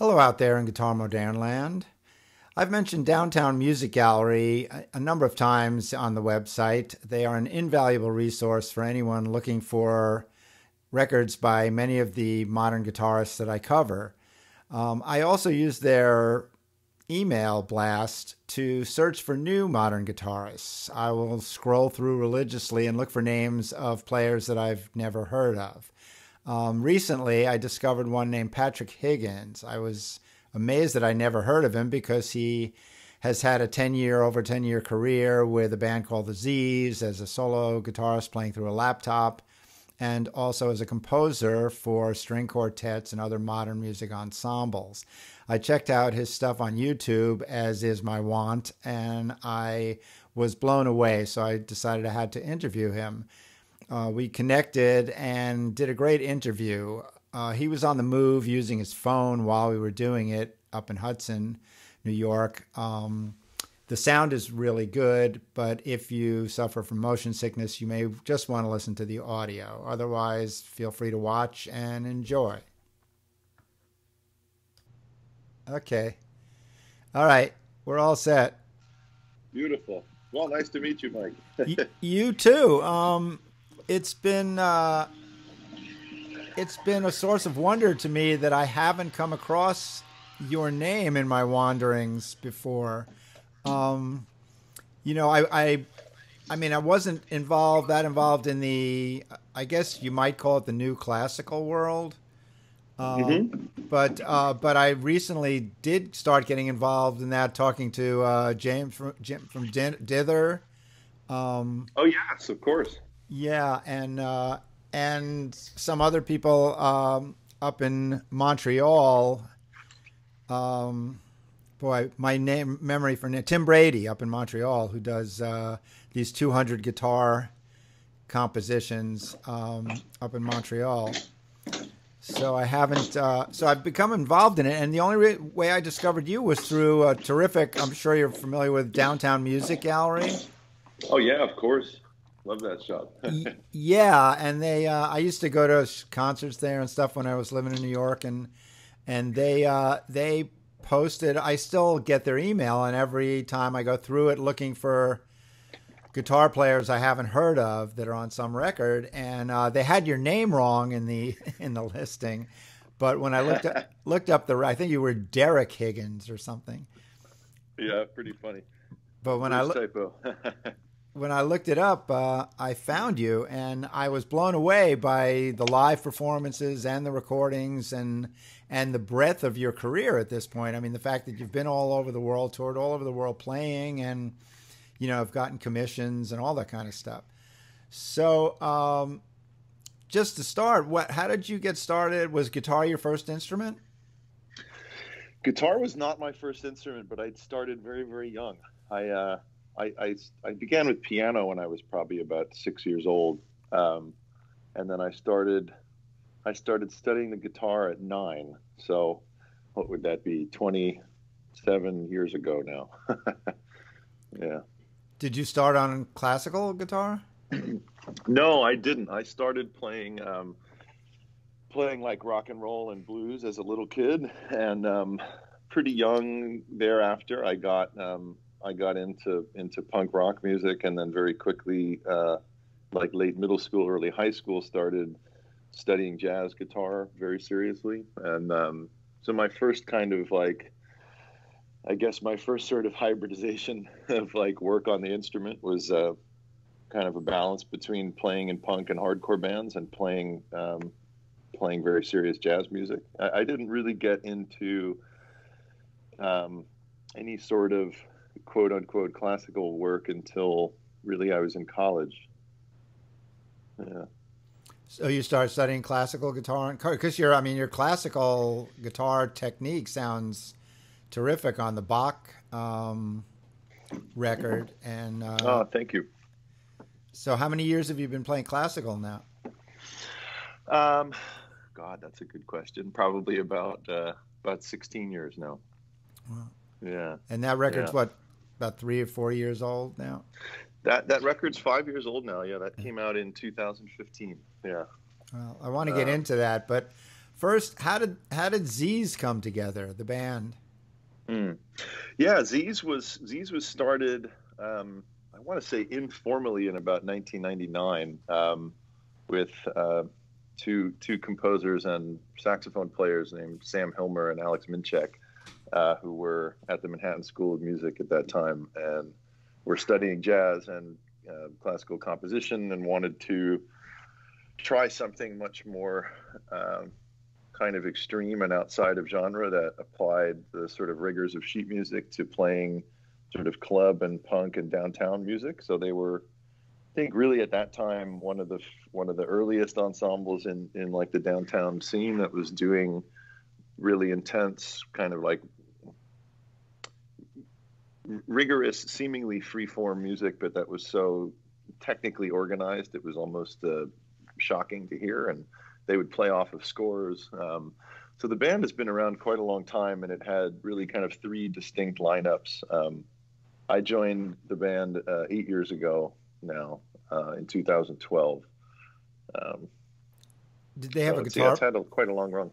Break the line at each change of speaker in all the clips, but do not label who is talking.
Hello out there in Guitar Moderne land. I've mentioned Downtown Music Gallery a number of times on the website. They are an invaluable resource for anyone looking for records by many of the modern guitarists that I cover. Um, I also use their email blast to search for new modern guitarists. I will scroll through religiously and look for names of players that I've never heard of. Um, recently, I discovered one named Patrick Higgins. I was amazed that I never heard of him because he has had a 10 year, over 10 year career with a band called the Z's as a solo guitarist playing through a laptop and also as a composer for string quartets and other modern music ensembles. I checked out his stuff on YouTube, as is my wont, and I was blown away. So I decided I had to interview him. Uh, we connected and did a great interview. Uh, he was on the move using his phone while we were doing it up in Hudson, New York. Um, the sound is really good, but if you suffer from motion sickness, you may just want to listen to the audio. Otherwise, feel free to watch and enjoy. Okay. All right. We're all set.
Beautiful. Well, nice to meet you, Mike.
y- you too. Um, it's been uh, it's been a source of wonder to me that I haven't come across your name in my wanderings before. Um, you know, I, I, I mean, I wasn't involved that involved in the, I guess you might call it the new classical world. Um, mm-hmm. But uh, but I recently did start getting involved in that, talking to uh, James from Jim from Dither.
Um, oh yes, of course.
Yeah, and uh, and some other people um, up in Montreal. Um, boy, my name memory for Tim Brady up in Montreal, who does uh, these 200 guitar compositions um, up in Montreal. So I haven't. Uh, so I've become involved in it, and the only way I discovered you was through a terrific. I'm sure you're familiar with Downtown Music Gallery.
Oh yeah, of course. Love that shop.
yeah, and they. Uh, I used to go to concerts there and stuff when I was living in New York, and and they uh, they posted. I still get their email, and every time I go through it looking for guitar players I haven't heard of that are on some record, and uh, they had your name wrong in the in the listing. But when I looked up, looked up the, I think you were Derek Higgins or something.
Yeah, pretty funny.
But when First I look, when I looked it up, uh, I found you, and I was blown away by the live performances and the recordings and and the breadth of your career at this point. I mean, the fact that you've been all over the world, toured all over the world playing, and you know, have gotten commissions and all that kind of stuff. So, um, just to start, what? How did you get started? Was guitar your first instrument?
Guitar was not my first instrument, but I started very, very young. I, uh, I, I, I, began with piano when I was probably about six years old, um, and then I started I started studying the guitar at nine. So, what would that be? 27 years ago now. yeah.
Did you start on classical guitar?
no, I didn't. I started playing um, playing like rock and roll and blues as a little kid, and um, pretty young thereafter, I got um, I got into into punk rock music, and then very quickly, uh, like late middle school, early high school, started studying jazz guitar very seriously. And um, so my first kind of like, I guess my first sort of hybridization of like work on the instrument was uh, kind of a balance between playing in punk and hardcore bands and playing um, playing very serious jazz music. I, I didn't really get into um, any sort of quote unquote classical work until really I was in college. Yeah.
So you start studying classical guitar because your I mean your classical guitar technique sounds terrific on the Bach um, record and uh,
oh thank you.
So how many years have you been playing classical now?
Um, God, that's a good question. Probably about uh, about sixteen years now. Wow. Yeah.
And that record's yeah. what about three or four years old now?
That that record's five years old now. Yeah, that came out in 2015. Yeah.
Well, I want to get uh, into that, but First, how did how did Z's come together? The band.
Mm. Yeah, Z's was Z's was started. Um, I want to say informally in about 1999 um, with uh, two two composers and saxophone players named Sam Hillmer and Alex Mincek, uh, who were at the Manhattan School of Music at that time and were studying jazz and uh, classical composition and wanted to try something much more um, kind of extreme and outside of genre that applied the sort of rigors of sheet music to playing sort of club and punk and downtown music. So they were, I think, really at that time one of the one of the earliest ensembles in in like the downtown scene that was doing really intense kind of like rigorous, seemingly free-form music, but that was so technically organized it was almost uh, shocking to hear and they would play off of scores. Um, so the band has been around quite a long time, and it had really kind of three distinct lineups. Um, I joined the band uh, eight years ago now, uh, in 2012. Um,
Did they have a guitar?
it's had a, quite a long run.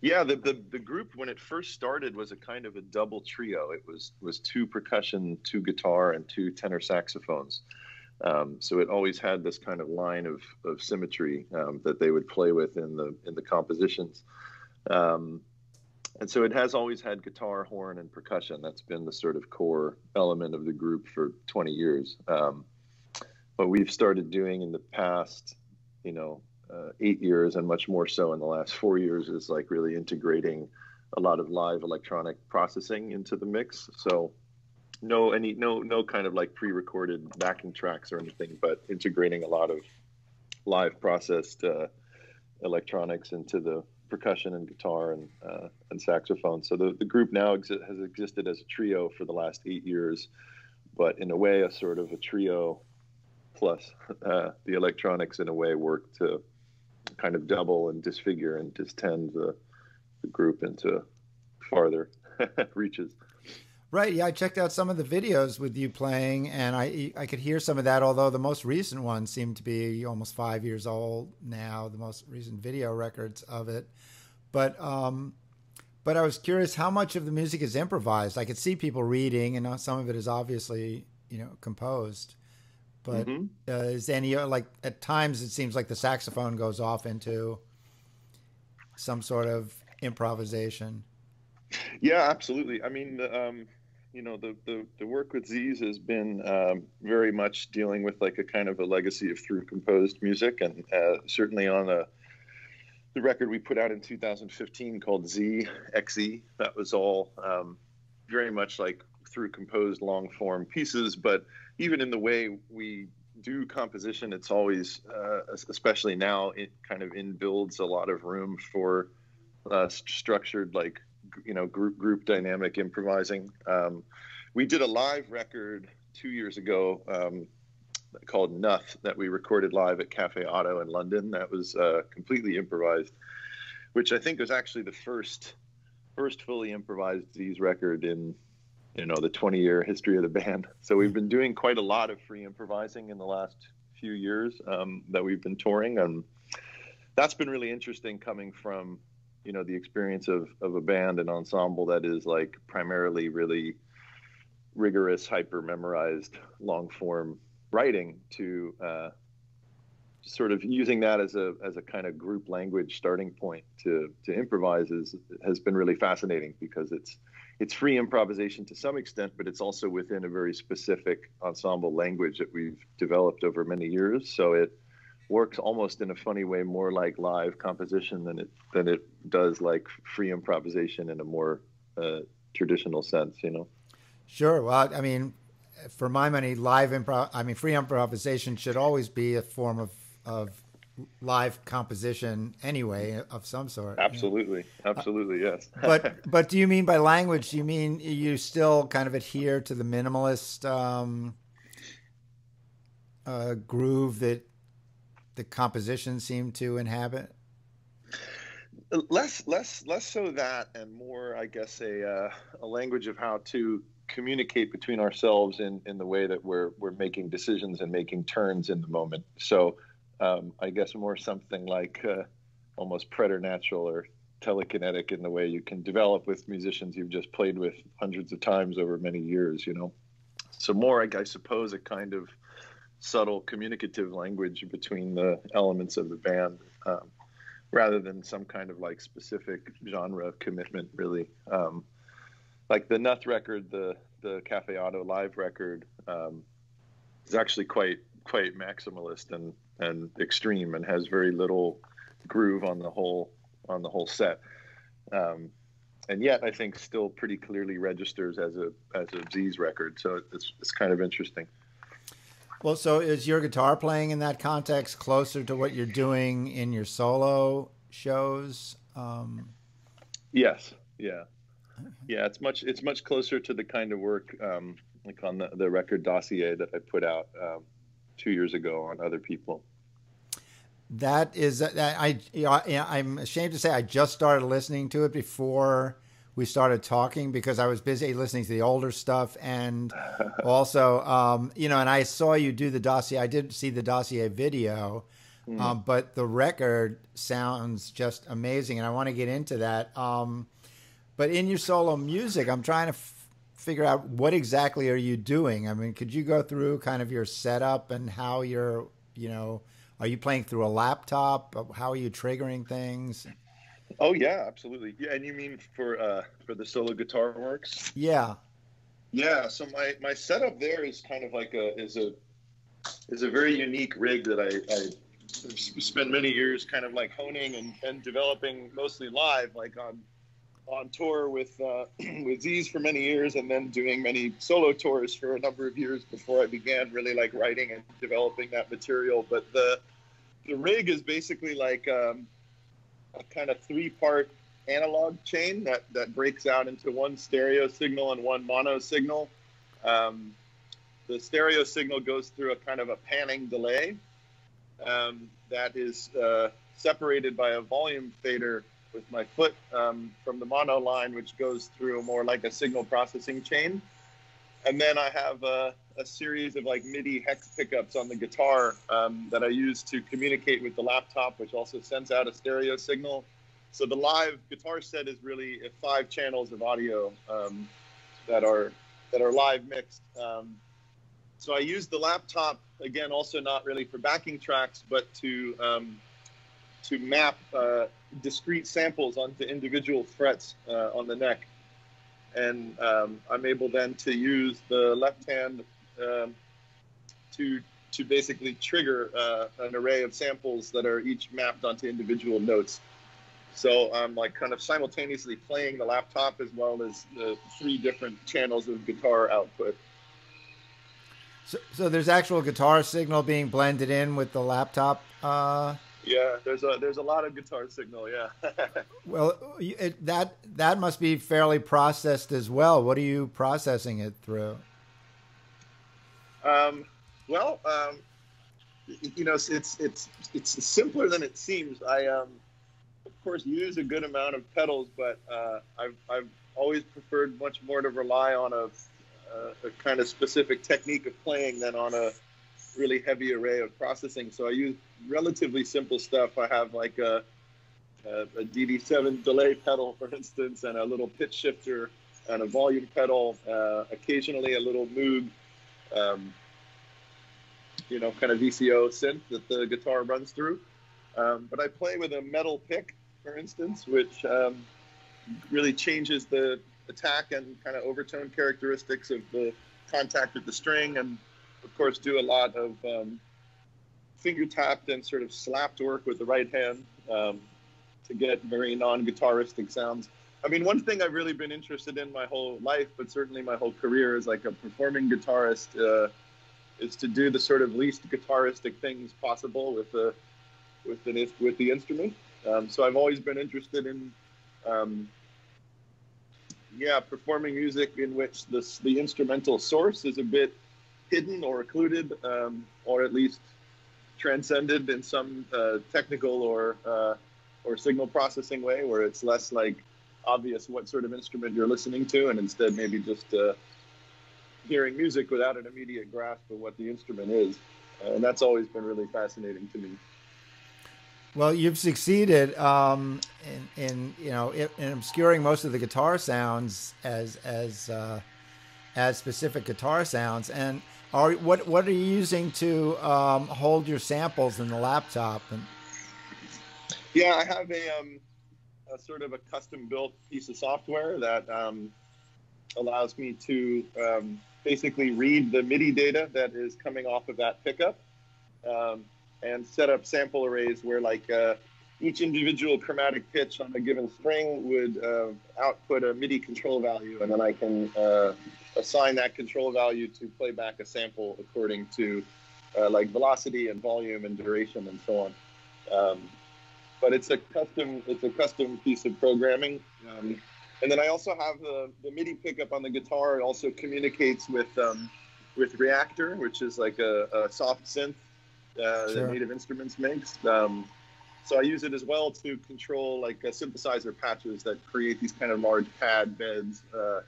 Yeah, the, the the group when it first started was a kind of a double trio. It was was two percussion, two guitar, and two tenor saxophones. Um, so it always had this kind of line of, of symmetry um, that they would play with in the in the compositions. Um, and so it has always had guitar, horn, and percussion. That's been the sort of core element of the group for 20 years. Um, what we've started doing in the past, you know, uh, eight years and much more so in the last four years is like really integrating a lot of live electronic processing into the mix. So no any no no kind of like pre-recorded backing tracks or anything, but integrating a lot of live processed uh, electronics into the percussion and guitar and uh, and saxophone. So the, the group now has existed as a trio for the last eight years, but in a way, a sort of a trio plus uh, the electronics in a way work to kind of double and disfigure and distend the, the group into farther reaches.
Right. Yeah, I checked out some of the videos with you playing, and I I could hear some of that. Although the most recent one seemed to be almost five years old now, the most recent video records of it. But um, but I was curious how much of the music is improvised. I could see people reading, and some of it is obviously you know composed. But mm-hmm. uh, is any uh, like at times it seems like the saxophone goes off into some sort of improvisation.
Yeah, absolutely. I mean, um, you know the, the, the work with Z's has been um, very much dealing with like a kind of a legacy of through composed music, and uh, certainly on a, the record we put out in 2015 called Z XE, that was all um, very much like through composed long form pieces. But even in the way we do composition, it's always, uh, especially now, it kind of in builds a lot of room for uh, structured like you know group group dynamic improvising. Um, we did a live record two years ago um, called Nuth that we recorded live at Cafe Oto in London. That was uh, completely improvised, which I think was actually the first first fully improvised Z's record in you know the 20 year history of the band. So we've been doing quite a lot of free improvising in the last few years um, that we've been touring and that's been really interesting coming from you know the experience of of a band and ensemble that is like primarily really rigorous hyper memorized long form writing to uh, sort of using that as a as a kind of group language starting point to to improvise is has been really fascinating because it's it's free improvisation to some extent, but it's also within a very specific ensemble language that we've developed over many years. So it works almost in a funny way more like live composition than it than it does like free improvisation in a more uh, traditional sense you know
sure well i mean for my money live improv i mean free improvisation should always be a form of of live composition anyway of some sort
absolutely you know? absolutely yes
but but do you mean by language do you mean you still kind of adhere to the minimalist um, uh, groove that the composition seem to inhabit?
Less, less, less so that, and more, I guess, a uh, a language of how to communicate between ourselves in in the way that we're we're making decisions and making turns in the moment. So, um, I guess more something like uh, almost preternatural or telekinetic in the way you can develop with musicians you've just played with hundreds of times over many years, you know. So more, I suppose, a kind of subtle communicative language between the elements of the band, um, rather than some kind of like specific genre commitment, really. Um, like the Nuth record, the the Cafe Oto live record, um, is actually quite quite maximalist and and extreme, and has very little groove on the whole on the whole set. Um, and yet, I think still pretty clearly registers as a as a Z's record. So it's it's kind of interesting.
Well, so is your guitar playing in that context closer to what you're doing in your solo shows? Um...
Yes. Yeah. Yeah. It's much it's much closer to the kind of work um, like on the, the record dossier that I put out um, two years ago on other people.
That is that I you know, I'm ashamed to say I just started listening to it before we started talking because I was busy listening to the older stuff and also um, you know and I saw you do the dossier. I did see the dossier video, mm. um, but the record sounds just amazing and I want to get into that. Um, but in your solo music, I'm trying to figure out what exactly are you doing. I mean, could you go through kind of your setup and how you're you know are you playing through a laptop? How are you triggering things?
Oh yeah, absolutely. Yeah, and you mean for uh, for the solo guitar works?
Yeah.
Yeah. So my my setup there is kind of like a is a is a very unique rig that I, I spent many years kind of like honing and, and developing mostly live, like on on tour with uh, with Z's for many years, and then doing many solo tours for a number of years before I began really like writing and developing that material. But the the rig is basically like um, a kind of three part analog chain that, that breaks out into one stereo signal and one mono signal. Um, the stereo signal goes through a kind of a panning delay um, that is uh, separated by a volume fader with my foot um, from the mono line, which goes through more like a signal processing chain. And then I have a, a series of like MIDI hex pickups on the guitar um, that I use to communicate with the laptop, which also sends out a stereo signal. So the live guitar set is really five channels of audio um, that are that are live mixed. Um, so I use the laptop again, also not really for backing tracks, but to um, to map uh, discrete samples onto individual frets uh, on the neck and um, I'm able then to use the left hand um, to to basically trigger uh, an array of samples that are each mapped onto individual notes. So I'm like kind of simultaneously playing the laptop as well as the three different channels of guitar output.
So, so there's actual guitar signal being blended in with the laptop. Uh...
Yeah, there's a there's a lot of guitar signal. Yeah.
well, it, that that must be fairly processed as well. What are you processing it through?
Um, well, um, you know, it's it's it's simpler than it seems. I um, of course use a good amount of pedals, but uh, I've I've always preferred much more to rely on a, a, a kind of specific technique of playing than on a really heavy array of processing. So I use relatively simple stuff. I have like a, a, a DD7 delay pedal, for instance, and a little pitch shifter and a volume pedal, uh, occasionally a little Moog, um, you know, kind of VCO synth that the guitar runs through. Um, but I play with a metal pick, for instance, which um, really changes the attack and kind of overtone characteristics of the contact with the string and of course, do a lot of um, finger tapped and sort of slapped work with the right hand um, to get very non guitaristic sounds. I mean, one thing I've really been interested in my whole life, but certainly my whole career as like a performing guitarist, uh, is to do the sort of least guitaristic things possible with the with the with the instrument. Um, so I've always been interested in, um, yeah, performing music in which the the instrumental source is a bit hidden or occluded, um, or at least transcended in some uh, technical or uh, or signal processing way, where it's less like obvious what sort of instrument you're listening to, and instead maybe just uh, hearing music without an immediate grasp of what the instrument is. and that's always been really fascinating to me.
Well, you've succeeded um, in, in you know in, in, obscuring most of the guitar sounds as as uh, as specific guitar sounds. And are what what are you using to um, hold your samples in the laptop? And
yeah, I have a, um, a sort of a custom built piece of software that um, allows me to um, basically read the MIDI data that is coming off of that pickup um, and set up sample arrays where like uh, each individual chromatic pitch on a given string would uh, output a MIDI control value, and then I can uh, assign that control value to play back a sample according to uh, like velocity and volume and duration and so on. Um, but it's a custom it's a custom piece of programming. Um, and then I also have the, the MIDI pickup on the guitar. It also communicates with um, with Reaktor, which is like a, a soft synth uh, sure. that Native Instruments makes. Um, so I use it as well to control like a synthesizer patches that create these kind of large pad beds uh,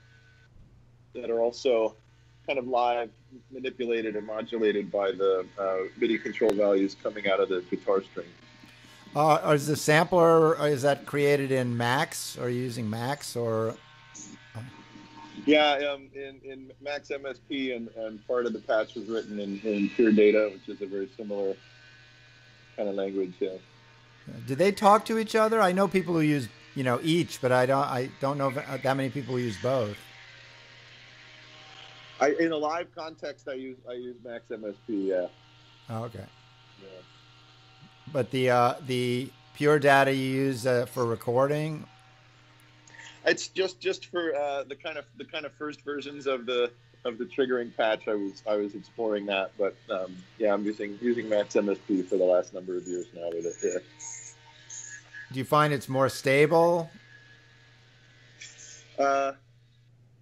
that are also kind of live manipulated and modulated by the uh, MIDI control values coming out of the guitar string.
Uh, is the sampler uh, is that created in Max? Or are you using Max or?
Yeah, um, in, in Max MSP, and, and part of the patch was written in, in Pure Data, which is a very similar kind of language. Yeah.
Do they talk to each other? I know people who use you know each, but I don't I don't know that many people use both.
I in a live context, I use I use Max MSP. Yeah.
Oh, okay. Yeah. But the uh, the pure data you use uh, for recording.
It's just just for uh, the kind of the kind of first versions of the of the triggering patch. I was I was exploring that, but um, yeah, I'm using using Max MSP for the last number of years now with it. Yeah.
Do you find it's more stable?
Uh,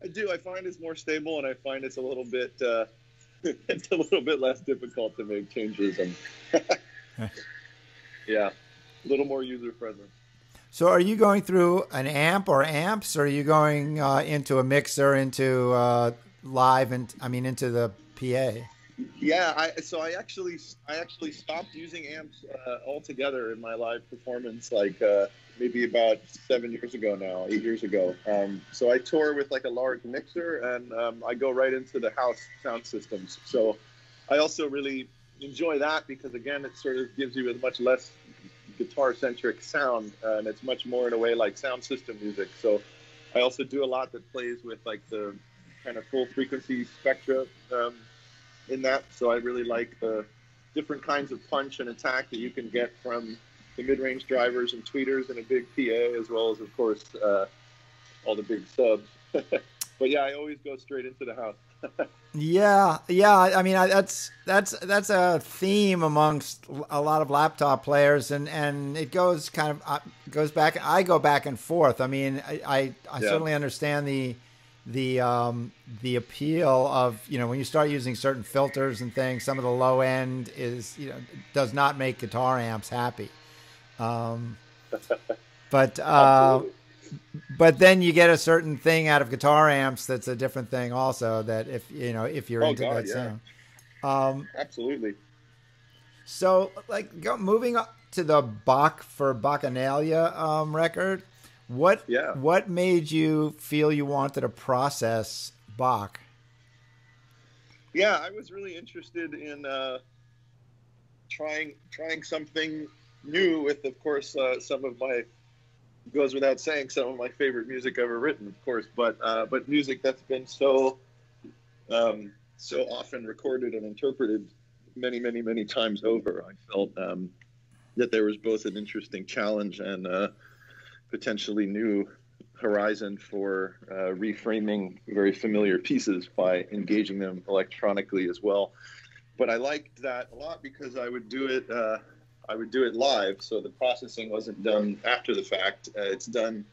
I do. I find it's more stable, and I find it's a little bit uh, it's a little bit less difficult to make changes and. yeah, a little more user friendly.
So, are you going through an amp or amps, or are you going uh, into a mixer, into uh, live, and I mean into the PA?
Yeah, I, so I actually I actually stopped using amps uh, altogether in my live performance, like uh, maybe about seven years ago now, eight years ago. Um, so I tour with like a large mixer, and um, I go right into the house sound systems. So I also really enjoy that because again, it sort of gives you a much less guitar centric sound, uh, and it's much more in a way like sound system music. So I also do a lot that plays with like the kind of full frequency spectra um, in that. So I really like the different kinds of punch and attack that you can get from the mid range drivers and tweeters and a big PA, as well as, of course, uh, all the big subs. but yeah, I always go straight into the house
yeah, yeah. I mean, I, that's that's that's a theme amongst a lot of laptop players, and and it goes kind of uh, goes back. I go back and forth. I mean, I I, I yeah. certainly understand the the um, the appeal of you know when you start using certain filters and things. Some of the low end is you know does not make guitar amps happy. Um, but uh, but then you get a certain thing out of guitar amps that's a different thing also that if you know if you're oh, into God, that yeah. sound
um, absolutely
so like go, moving up to the bach for Bachanalia um, record what yeah. what made you feel you wanted to process bach
yeah i was really interested in uh, trying trying something new with of course uh, some of my goes without saying some of my favorite music ever written, of course, but uh, but music that's been so um, so often recorded and interpreted many, many, many times over. I felt um, that there was both an interesting challenge and uh, potentially new horizon for uh, reframing very familiar pieces by engaging them electronically as well. But I liked that a lot because I would do it uh, I would do it live, so the processing wasn't done after the fact. Uh, it's done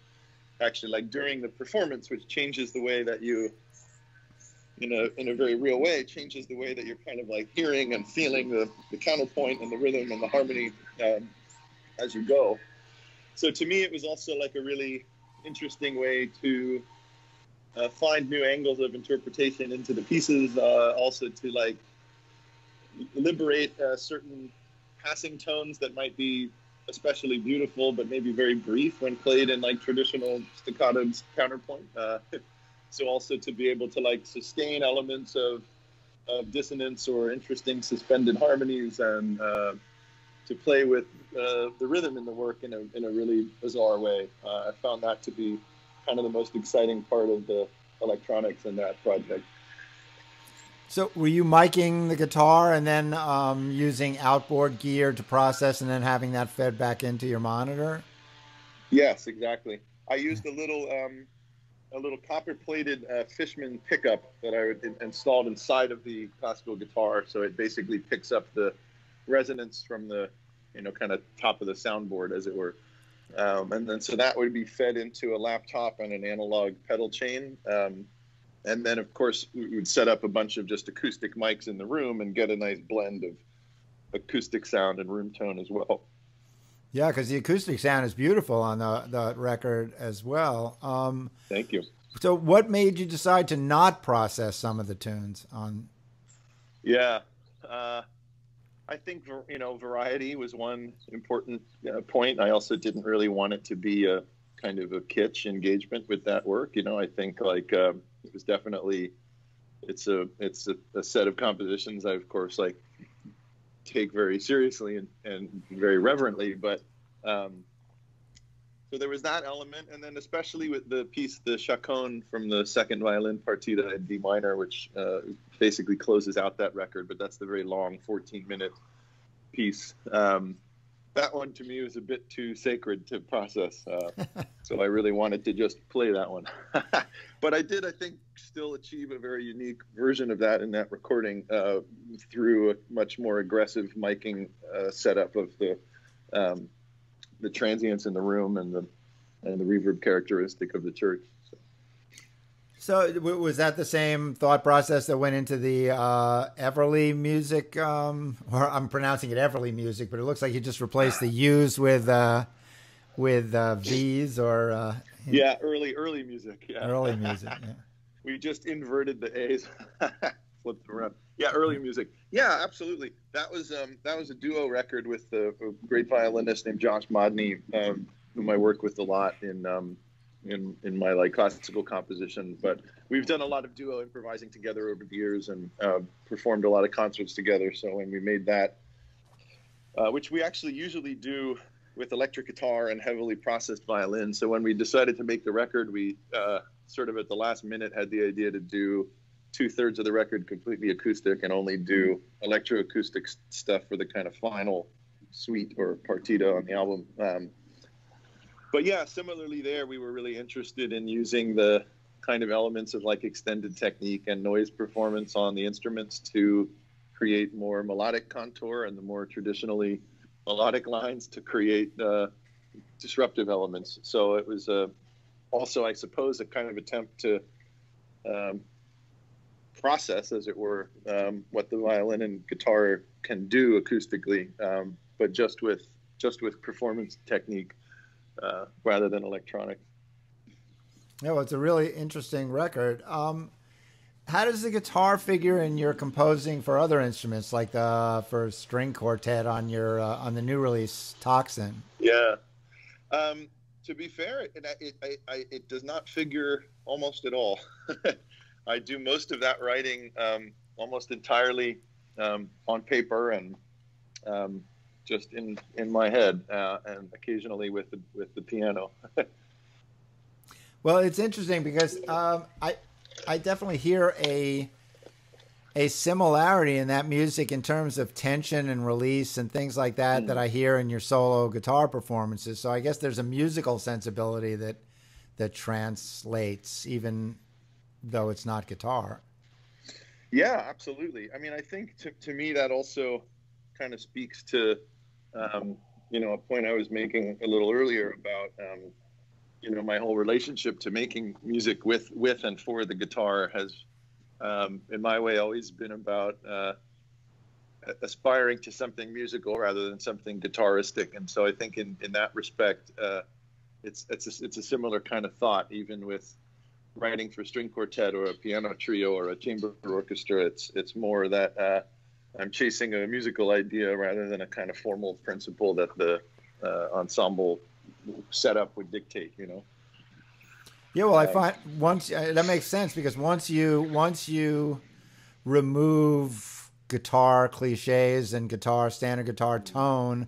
actually like during the performance, which changes the way that you, in a in a very real way, changes the way that you're kind of like hearing and feeling the, the counterpoint and the rhythm and the harmony um, as you go. So to me, it was also like a really interesting way to uh, find new angles of interpretation into the pieces. Uh, also to like liberate uh, certain passing tones that might be especially beautiful, but maybe very brief when played in like traditional staccato counterpoint. Uh, so also to be able to like sustain elements of, of dissonance or interesting suspended harmonies and uh, to play with uh, the rhythm in the work in a, in a really bizarre way. Uh, I found that to be kind of the most exciting part of the electronics in that project.
So, were you miking the guitar and then um, using outboard gear to process, and then having that fed back into your monitor?
Yes, exactly. I used a little um, a little copper-plated uh, Fishman pickup that I would installed inside of the classical guitar, so it basically picks up the resonance from the you know kind of top of the soundboard, as it were. Um, and then so that would be fed into a laptop and an analog pedal chain. Um, and then, of course, we would set up a bunch of just acoustic mics in the room and get a nice blend of acoustic sound and room tone as well.
Yeah, because the acoustic sound is beautiful on the, the record as well. Um,
Thank you.
So, what made you decide to not process some of the tunes on?
Yeah, uh, I think you know variety was one important uh, point. I also didn't really want it to be a kind of a kitsch engagement with that work. You know, I think like uh, it was definitely it's a it's a, a, set of compositions I of course like take very seriously and, and very reverently, but um, so there was that element, and then especially with the piece, the chaconne from the second violin partita in D minor, which uh, basically closes out that record. But that's the very long 14-minute piece. Um, that one to me was a bit too sacred to process, uh, so I really wanted to just play that one. but I did, I think, still achieve a very unique version of that in that recording uh, through a much more aggressive miking uh, setup of the um, the transients in the room and the and the reverb characteristic of the church. So.
So was that the same thought process that went into the uh, Everly music? Um, or I'm pronouncing it Everly music, but it looks like you just replaced the U's with uh, with uh, V's or uh,
yeah, early early music. Yeah,
early music. Yeah.
we just inverted the A's, flipped around. Yeah, early music. Yeah, absolutely. That was um, that was a duo record with a, a great violinist named Josh Modney, um, whom I work with a lot in um, in in my like classical composition. But we've done a lot of duo improvising together over the years and uh, performed a lot of concerts together. So when we made that, uh, which we actually usually do with electric guitar and heavily processed violin. So when we decided to make the record, we uh, sort of at the last minute had the idea to do two thirds of the record completely acoustic and only do electroacoustic stuff for the kind of final suite or partita on the album. Um, but yeah, similarly there, we were really interested in using the kind of elements of like extended technique and noise performance on the instruments to create more melodic contour and the more traditionally melodic lines to create uh, disruptive elements. So it was uh, also, I suppose, a kind of attempt to um, process, as it were, um, what the violin and guitar can do acoustically, um, but just with just with performance technique uh, rather than electronic.
Yeah, well, it's a really interesting record. Um, how does the guitar figure in your composing for other instruments, like the for string quartet on your uh, on the new release Toxin?
Yeah. Um, to be fair, it, it, it, it, does not figure almost at all. I do most of that writing um, almost entirely um, on paper and um, just in in my head, uh, and occasionally with the, with the piano.
well, it's interesting because um, I I definitely hear a a similarity in that music in terms of tension and release and things like that mm. that I hear in your solo guitar performances. So I guess there's a musical sensibility that that translates even though it's not guitar.
Yeah, absolutely. I mean, I think to, to me that also kind of speaks to, um, you know, a point I was making a little earlier about, um, you know, my whole relationship to making music with with and for the guitar has, um, in my way, always been about uh, aspiring to something musical rather than something guitaristic. And so I think in in that respect, uh, it's it's a, it's a similar kind of thought, even with writing for string quartet or a piano trio or a chamber orchestra. It's it's more that uh, I'm chasing a musical idea rather than a kind of formal principle that the uh, ensemble setup would dictate. You know.
Yeah, well, I find once uh, that makes sense because once you once you remove guitar cliches and guitar standard guitar tone,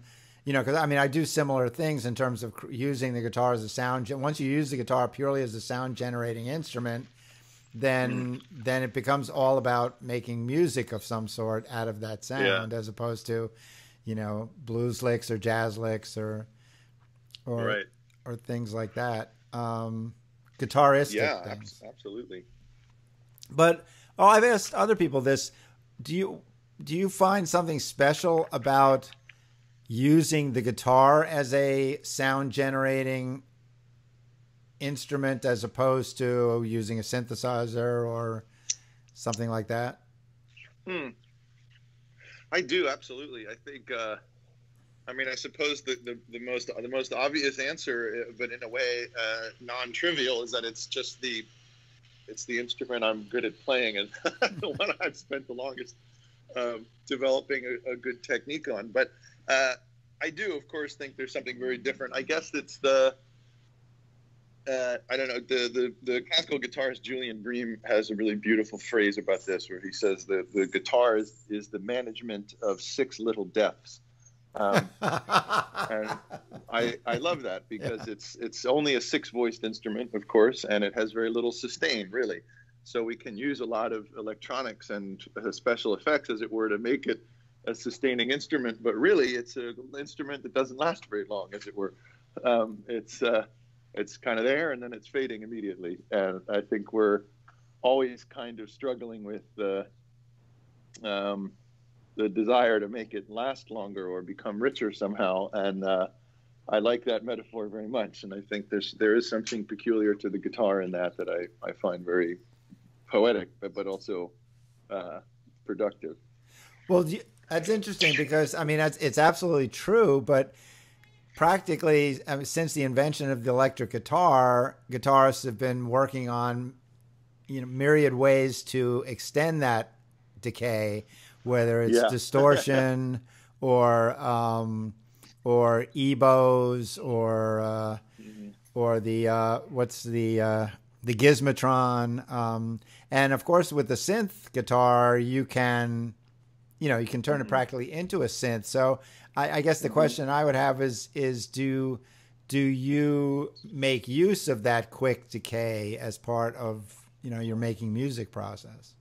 you know, because I mean I do similar things in terms of using the guitar as a sound. Once you use the guitar purely as a sound generating instrument, then mm. then it becomes all about making music of some sort out of that sound, yeah. as opposed to, you know, blues licks or jazz licks or or right. or things like that. Um, guitaristic yeah, things.
absolutely.
But oh, I've asked other people this. Do you do you find something special about using the guitar as a sound generating instrument as opposed to using a synthesizer or something like that?
Hmm. I do absolutely. I think uh, I mean, I suppose the, the, the, most the most obvious answer, uh, but in a way uh, non-trivial, is that it's just the it's the instrument I'm good at playing and the one I've spent the longest um, developing a, a, good technique on. But uh, I do, of course, think there's something very different. I guess it's the uh, I don't know the, the the classical guitarist Julian Bream has a really beautiful phrase about this, where he says that the guitar is, is the management of six little deaths. Um, and I I love that because yeah. it's it's only a six voiced instrument, of course, and it has very little sustain, really. So we can use a lot of electronics and uh, special effects, as it were, to make it a sustaining instrument. But really, it's an instrument that doesn't last very long, as it were. Um, it's uh, it's kind of there and then it's fading immediately. And I think we're always kind of struggling with the um, the desire to make it last longer or become richer somehow. And uh, I like that metaphor very much. And I think there's there is something peculiar to the guitar in that that I, I find very poetic, but, but also uh, productive.
Well, that's interesting because I mean, it's absolutely true, but practically I mean, since the invention of the electric guitar, guitarists have been working on you know myriad ways to extend that decay whether it's yeah. distortion or um, or EBows or uh, mm-hmm. or the uh, what's the uh, the Gizmotron, um, and of course with the synth guitar you can you know you can turn mm-hmm. it practically into a synth. So I, I guess the mm-hmm. question I would have is is do do you make use of that quick decay as part of you know your making music process?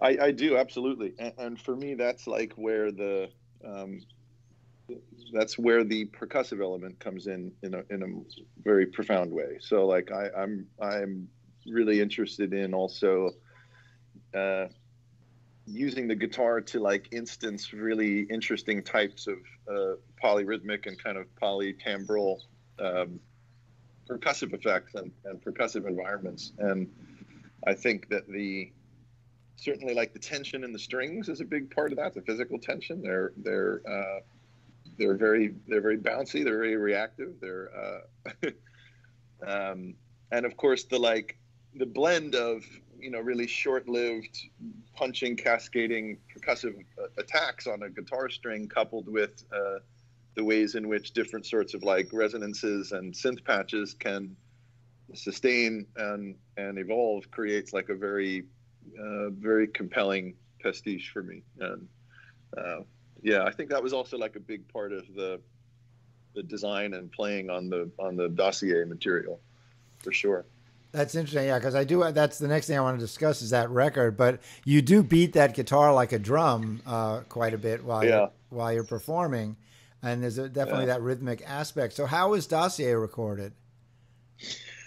I, I do absolutely, and, and, for me, that's like where the um, that's where the percussive element comes in in a, in a very profound way. So, like, I, I'm I'm really interested in also uh, using the guitar to like instance really interesting types of uh, polyrhythmic and kind of polytimbral um, percussive effects and, and percussive environments. And I think that the certainly like the tension in the strings is a big part of that. The physical tension. They're they're uh, they're very they're very bouncy. They're very reactive. They're uh, um, and of course the like the blend of you know really short-lived punching cascading percussive uh, attacks on a guitar string coupled with uh, the ways in which different sorts of like resonances and synth patches can sustain and and evolve creates like a very uh, very compelling pastiche for me. And uh, yeah, I think that was also like a big part of the the design and playing on the on the dossier material, for sure.
That's interesting, yeah, because I do. That's the next thing I want to discuss is that record. But you do beat that guitar like a drum uh, quite a bit while yeah. you're, while you're performing, and there's a, definitely yeah. that rhythmic aspect. So how was Dossier recorded?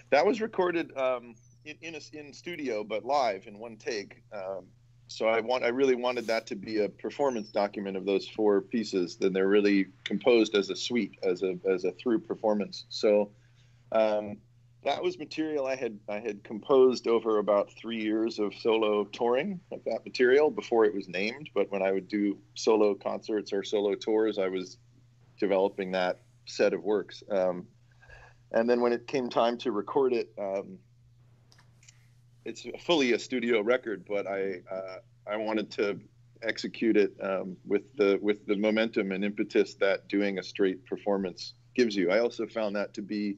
That was recorded. Um, in in, a, in studio, but live in one take. Um, so I want I really wanted that to be a performance document of those four pieces. Then they're really composed as a suite, as a as a through performance. So um, that was material I had I had composed over about three years of solo touring of that material before it was named. But when I would do solo concerts or solo tours, I was developing that set of works. Um, and then when it came time to record it, um, it's fully a studio record, but I uh, I wanted to execute it um, with the with the momentum and impetus that doing a straight performance gives you. I also found that to be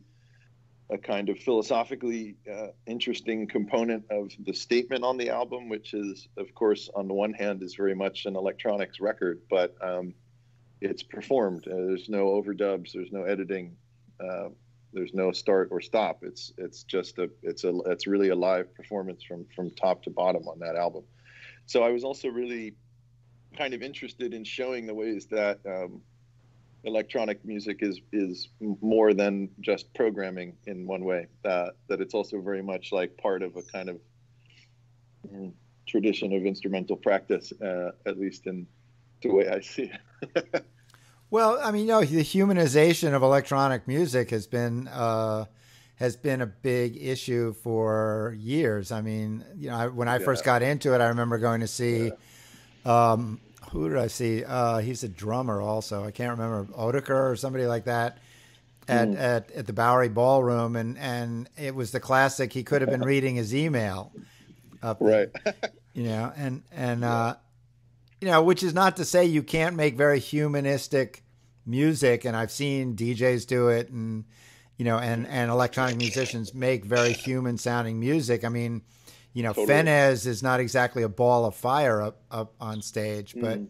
a kind of philosophically uh, interesting component of the statement on the album, which is, of course, on the one hand, is very much an electronics record, but um, it's performed. Uh, there's no overdubs. There's no editing. Uh, there's no start or stop. It's it's just a it's a it's really a live performance from from top to bottom on that album. So I was also really kind of interested in showing the ways that um, electronic music is is more than just programming in one way. Uh, that it's also very much like part of a kind of mm, tradition of instrumental practice, uh, at least in the way I see it.
well, I mean, you know, the humanization of electronic music has been uh, has been a big issue for years. I mean, you know, when I yeah. first got into it, I remember going to see. Yeah. Um, who did I see? Uh, he's a drummer also. I can't remember Oettinger or somebody like that at, mm. at, at the Bowery Ballroom, and and it was the classic. He could have been reading his email,
right?
you know, and and uh, you know, which is not to say you can't make very humanistic music, and I've seen DJs do it, and you know, and and electronic musicians make very human sounding music. I mean you know, totally. Fennesz is not exactly a ball of fire up up on stage, but mm.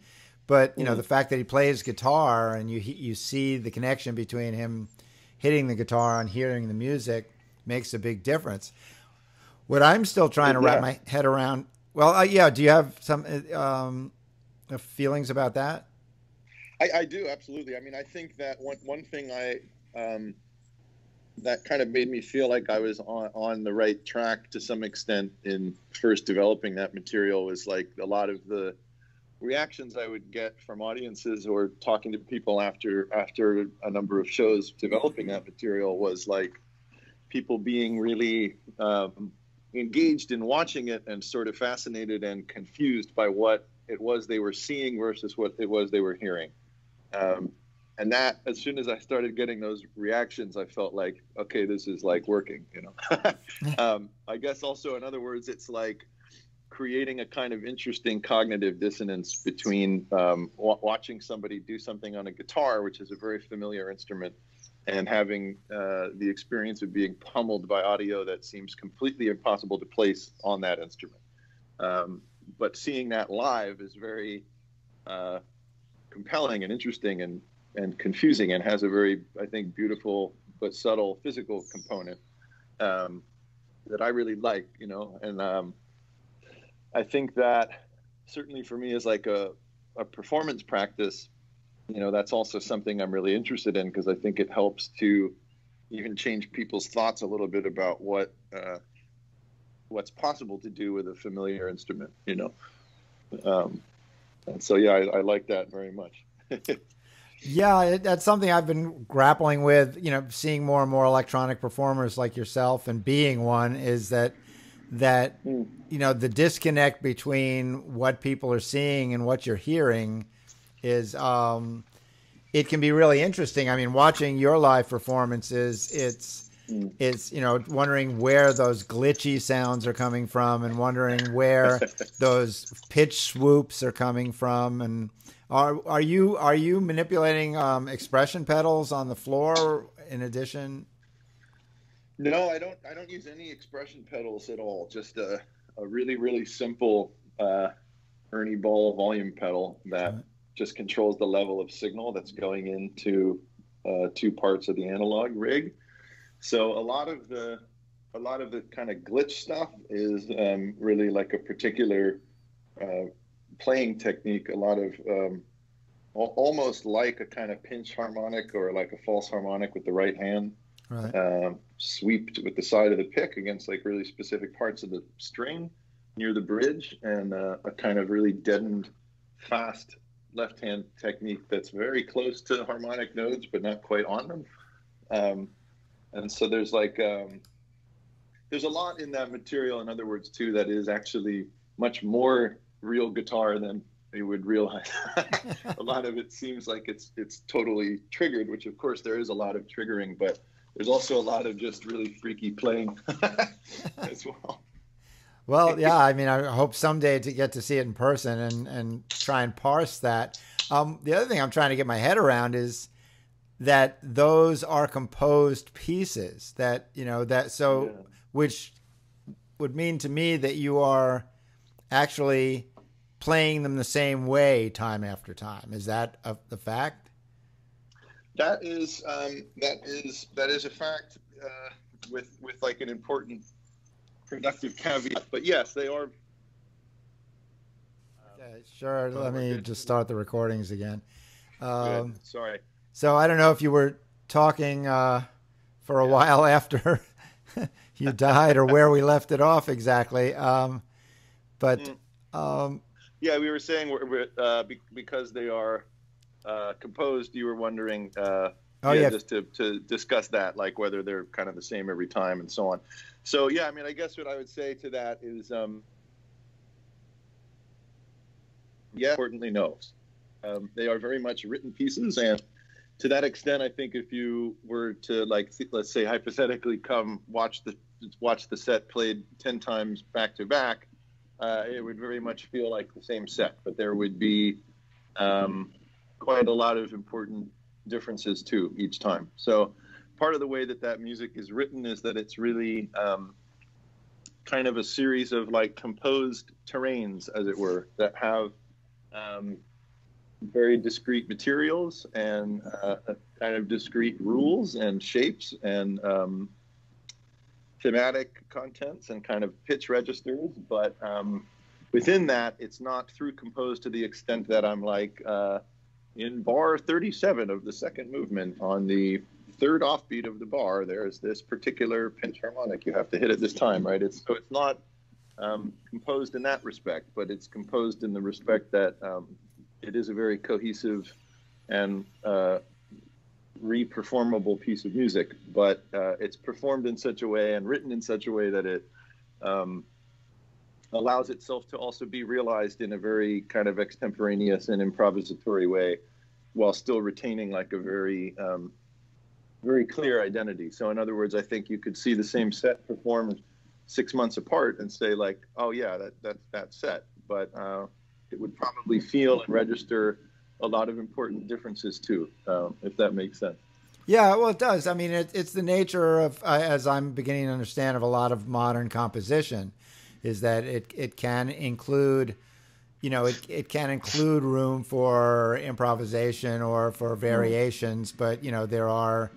but you mm. know the fact that he plays guitar and you you see the connection between him hitting the guitar and hearing the music makes a big difference. What I'm still trying to wrap my head around. Well, uh, yeah. Do you have some uh, um, feelings about that?
I, I, do absolutely. I mean, I think that one one thing I um, that kind of made me feel like I was on, on the right track to some extent in first developing that material was like a lot of the reactions I would get from audiences or talking to people after after a number of shows developing that material was like people being really um, engaged in watching it and sort of fascinated and confused by what it was they were seeing versus what it was they were hearing. Um, and that as soon as i started getting those reactions i felt like okay this is like working you know? Um, i guess also in other words it's like creating a kind of interesting cognitive dissonance between um, w- watching somebody do something on a guitar which is a very familiar instrument and having uh, the experience of being pummeled by audio that seems completely impossible to place on that instrument. Um, but seeing that live is very uh, compelling and interesting and and confusing and has a very, I think, beautiful but subtle physical component um, that I really like, you know. And um, I think that certainly for me is like a, a performance practice, you know, that's also something I'm really interested in because I think it helps to even change people's thoughts a little bit about what uh, what's possible to do with a familiar instrument, you know. Um, and so, yeah, I, I like that very much.
Yeah, that's something I've been grappling with. You know, seeing more and more electronic performers like yourself, and being one is that that mm. you know the disconnect between what people are seeing and what you're hearing is um, it can be really interesting. I mean, watching your live performances, it's mm. it's you know wondering where those glitchy sounds are coming from, and wondering where those pitch swoops are coming from, and are are you are you manipulating um, expression pedals on the floor in addition?
No, I don't. I don't use any expression pedals at all. Just a, a really really simple uh, Ernie Ball volume pedal that just controls the level of signal that's going into uh, two parts of the analog rig. So a lot of the a lot of the kind of glitch stuff is um, really like a particular uh, playing technique, a lot of um, almost like a kind of pinch harmonic or like a false harmonic with the right hand, right. Um, sweeped with the side of the pick against like really specific parts of the string near the bridge, and uh, a kind of really deadened, fast left hand technique that's very close to harmonic nodes but not quite on them. Um, and so there's like um, there's a lot in that material, in other words, too, that is actually much more real guitar than they would realize. a lot of it seems like it's it's totally triggered, which of course there is a lot of triggering, but there's also a lot of just really freaky playing as well.
Well, yeah, I mean, I hope someday to get to see it in person and, and try and parse that. Um, the other thing I'm trying to get my head around is that those are composed pieces that you know that so yeah. which would mean to me that you are actually playing them the same way time after time. Is that a, the fact?
That is um, that is that is a fact uh, with with like an important productive caveat but yes they are.
Okay sure let me just start the recordings again.
Um, sorry.
so I don't know if you were talking uh, for a yeah. while after you died or where we left it off exactly. Um, but mm. um,
yeah, we were saying we're, we're, uh, because they are uh, composed. You were wondering. Uh, oh yeah, yeah, just to, to discuss that, like whether they're kind of the same every time and so on. So yeah, I mean, I guess what I would say to that is, um, yeah, importantly, no. Um, they are very much written pieces, and to that extent, I think if you were to like, let's say hypothetically, come watch the watch the set played ten times back to back, uh, it would very much feel like the same set, but there would be um, quite a lot of important differences too each time. So part of the way that that music is written is that it's really um, kind of a series of like composed terrains, as it were, that have um, very discrete materials and uh, kind of discrete rules and shapes and um, thematic contents and kind of pitch registers. But um, within that, it's not through composed to the extent that I'm like uh, in bar 37 of the second movement on the third offbeat of the bar. There's this particular pinch harmonic you have to hit at this time, right? It's so it's not um, composed in that respect, but it's composed in the respect that um, it is a very cohesive and uh, re-performable piece of music, but uh, it's performed in such a way and written in such a way that it um, allows itself to also be realized in a very kind of extemporaneous and improvisatory way, while still retaining like a very um, very clear identity. So, in other words, I think you could see the same set performed six months apart and say like, oh yeah, that that that set, but uh, it would probably feel and register a lot of important differences too, um, if that makes sense.
Yeah, well, it does. I mean, it, it's the nature of, uh, as I'm beginning to understand, of a lot of modern composition, is that it it can include, you know, it it can include room for improvisation or for variations, but you know, there are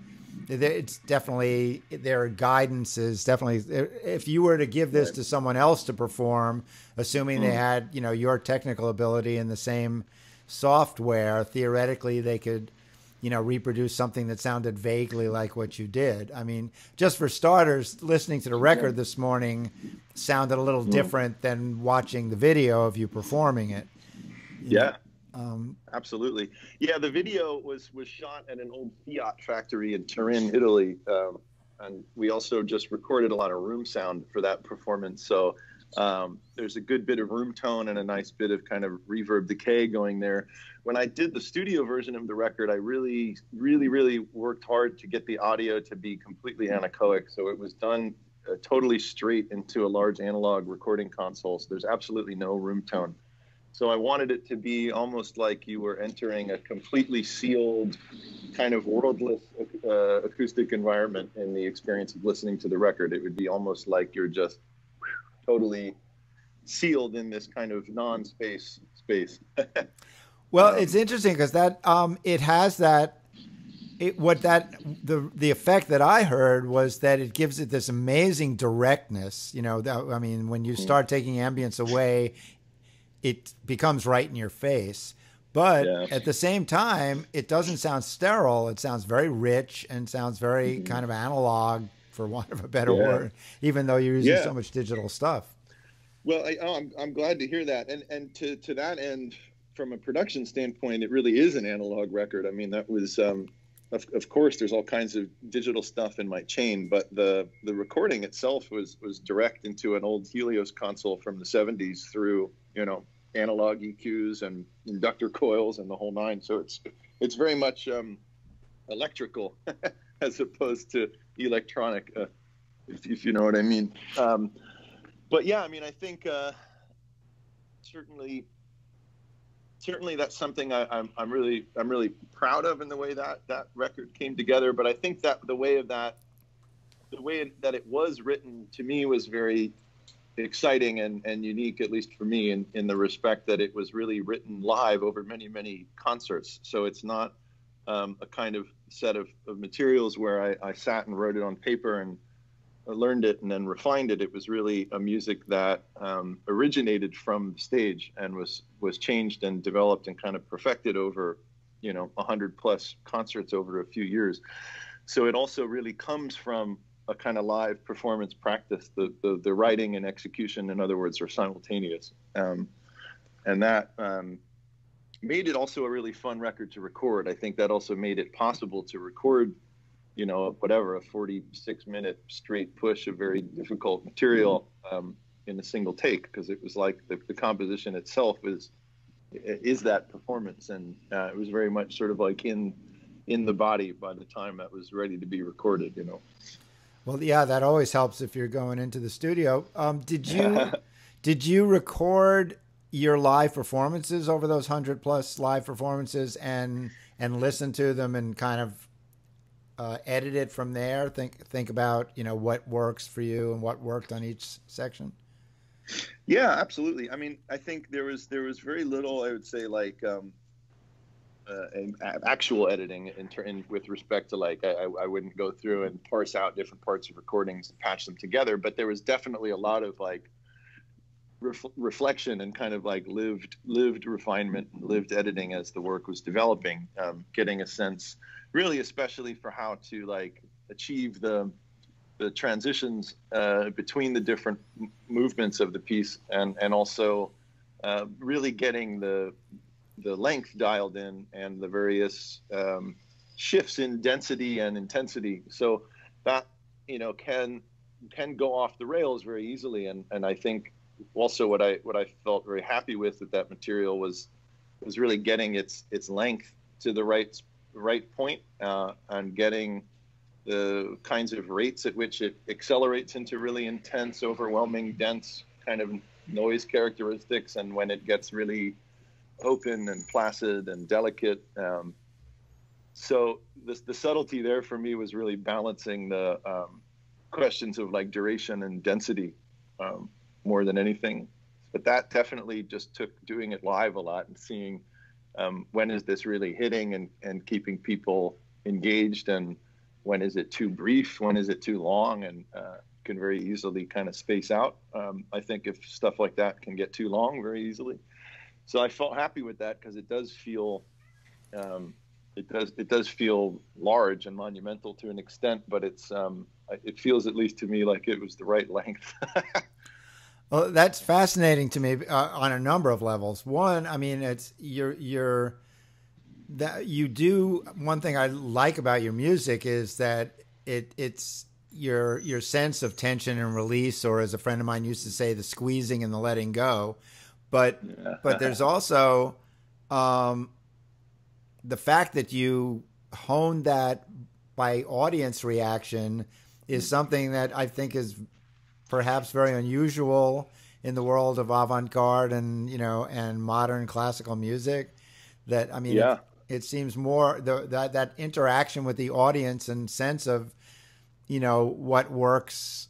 it's definitely there are guidances. definitely if you were to give this to someone else to perform assuming mm. they had you know your technical ability in the same software theoretically they could you know reproduce something that sounded vaguely like what you did i mean just for starters listening to the record this morning sounded a little mm. different than watching the video of you performing it
you yeah? Um, Absolutely, yeah. The video was was shot at an old Fiat factory in Turin, Italy, um, and we also just recorded a lot of room sound for that performance. So um, there's a good bit of room tone and a nice bit of kind of reverb decay going there. When I did the studio version of the record, I really, really, really worked hard to get the audio to be completely anechoic. So it was done uh, totally straight into a large analog recording console. So there's absolutely no room tone. So I wanted it to be almost like you were entering a completely sealed, kind of worldless uh, acoustic environment in the experience of listening to the record. It would be almost like you're just totally sealed in this kind of non-space space.
well, um, it's interesting because that um, it has that. It, what that the the effect that I heard was that it gives it this amazing directness. You know, that, I mean, when you mm-hmm. start taking ambience away, it becomes right in your face. But yeah. at the same time, it doesn't sound sterile. It sounds very rich and sounds very mm-hmm. kind of analog, for want of a better yeah. word, even though you're using yeah. so much digital stuff.
Well, I, oh, I'm, I'm glad to hear that. And and to to that end, from a production standpoint, it really is an analog record. I mean, that was. Um, of, of course, there's all kinds of digital stuff in my chain, but the the recording itself was was direct into an old Helios console from the 70s through you know analog EQs and inductor coils and the whole nine. So it's it's very much um, electrical as opposed to electronic, uh, if, if, you know what I mean. Um, but yeah, I mean, I think uh, certainly certainly that's something I, I'm, I'm really I'm really proud of in the way that that record came together. But I think that the way of that, the way that it was written to me was very exciting and, and unique, at least for me, in, in the respect that it was really written live over many, many concerts. So it's not um, a kind of set of, of materials where I, I sat and wrote it on paper and learned it and then refined it. It was really a music that um, originated from the stage and was was changed and developed and kind of perfected over, you know, hundred plus concerts over a few years. So it also really comes from a kind of live performance practice. The the, the writing and execution, in other words, are simultaneous, um, and that. Um, made it also a really fun record to record. I think that also made it possible to record you know, whatever, a 46 minute straight push of very difficult material um, in a single take because it was like the, the, composition itself is is that performance. And uh, it was very much sort of like in in the body by the time that was ready to be recorded you know.
Well yeah that always helps if you're going into the studio. Um, did you did you record your live performances over those 100 plus live performances and and listen to them and kind of uh, edit it from there? Think think about you know what works for you and what worked on each section.
Yeah, absolutely. I mean, I think there was there was very little. I would say like um, uh, actual editing in, in, with respect to like I, I wouldn't go through and parse out different parts of recordings and patch them together, but there was definitely a lot of like ref, reflection and kind of like lived lived refinement, lived editing as the work was developing, um, getting a sense really especially for how to like achieve the the transitions uh, between the different m- movements of the piece and and also uh, really getting the the length dialed in and the various um, shifts in density and intensity. So that you know can can go off the rails very easily and and I think also what I what I felt very happy with with that material was was really getting its its length to the right right point uh, on getting the kinds of rates at which it accelerates into really intense, overwhelming, dense kind of noise characteristics, and when it gets really open and placid and delicate. Um, so the, the subtlety there for me was really balancing the um, questions of like duration and density um, more than anything. But that definitely just took doing it live a lot and seeing um, when is this really hitting and, and keeping people engaged and when is it too brief when is it too long and uh, can very easily kind of space out. Um, i think if stuff like that can get too long very easily. So i felt happy with that because it does feel um, it does it does feel large and monumental to an extent but it's um, it feels at least to me like it was the right length
Well, that's fascinating to me uh, on a number of levels. One, I mean, it's you're you're that you do one thing I like about your music is that it it's your your sense of tension and release, or as a friend of mine used to say, the squeezing and the letting go. But yeah. but there's also um, the fact that you honed that by audience reaction is something that I think is perhaps very unusual in the world of avant-garde and you know and modern classical music that i mean yeah. it, it seems more the, that that interaction with the audience and sense of you know what works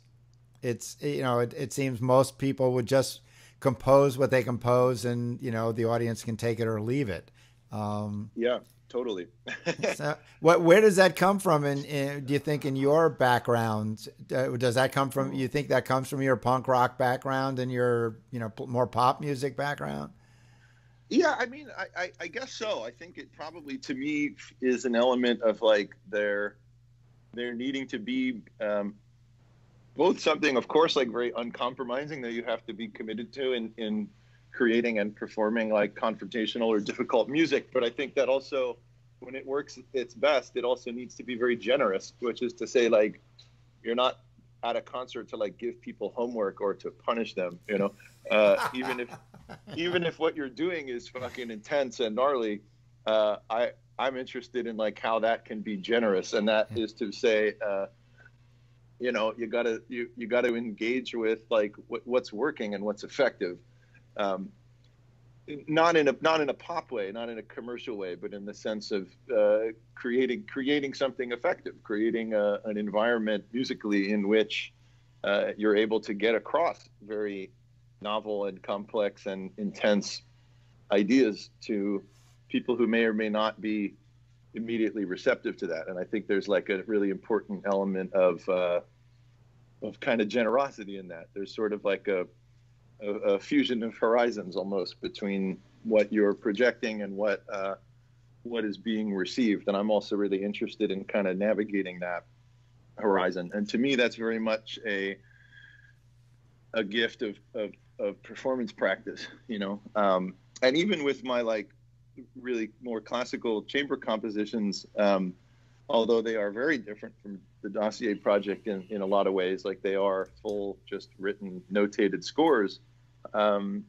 it's you know it, it seems most people would just compose what they compose and you know the audience can take it or leave it
um, yeah totally.
so, what? Where does that come from? And do you think in your background, uh, does that come from? You think that comes from your punk rock background and your you know more pop music background?
Yeah, I mean, I, I, I guess so. I think it probably to me is an element of like their there needing to be um, both something, of course, like very uncompromising that you have to be committed to in in creating and performing like confrontational or difficult music. But I think that also, when it works its best, it also needs to be very generous, which is to say, like, you're not at a concert to like give people homework or to punish them, you know, uh, even if even if what you're doing is fucking intense and gnarly. Uh, I I'm interested in like how that can be generous, and that is to say. Uh, you know you gotta you, you gotta engage with like what, what's working and what's effective um, not in a not in a pop way, not in a commercial way, but in the sense of uh, creating creating something effective, creating a, an environment musically in which uh, you're able to get across very novel and complex and intense ideas to people who may or may not be immediately receptive to that. And I think there's like a really important element of uh, of kind of generosity in that. There's sort of like a a, a, fusion of horizons almost between what you're projecting and what uh, what is being received. And I'm also really interested in kind of navigating that horizon. And to me, that's very much a a gift of of, of performance practice, you know. Um, and even with my like really more classical chamber compositions, um, although they are very different from the Dossier project in, in a lot of ways, like they are full, just written, notated scores um,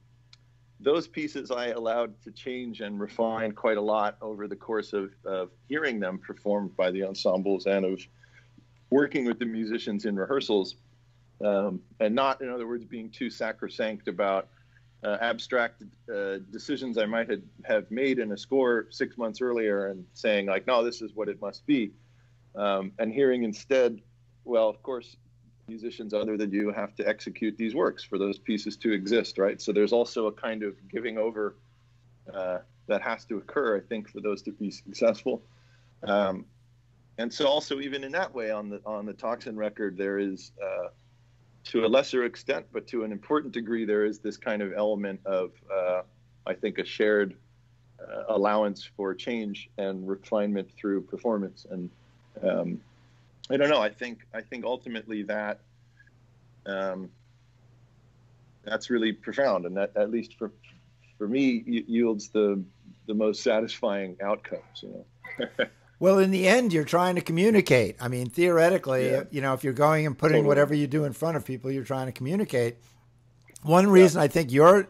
those pieces I allowed to change and refine quite a lot over the course of, of hearing them performed by the ensembles and of working with the musicians in rehearsals, um, and not, in other words, being too sacrosanct about uh, abstract uh, decisions I might have, have made in a score six months earlier and saying, like, no, this is what it must be. Um, and hearing instead, well, of course, musicians other than you have to execute these works for those pieces to exist, right? So there's also a kind of giving over uh, that has to occur, I think, for those to be successful. Um, and so also even in that way on the on the Toxin record, there is uh, to a lesser extent, but to an important degree, there is this kind of element of uh, I think a shared uh, allowance for change and refinement through performance and um, I don't know. I think I think ultimately that um, that's really profound, and that at least for for me yields the the most satisfying outcomes. You know.
well, in the end, you're trying to communicate. I mean, theoretically, yeah. you know, if you're going and putting totally. whatever you do in front of people, you're trying to communicate. One reason yeah. I think your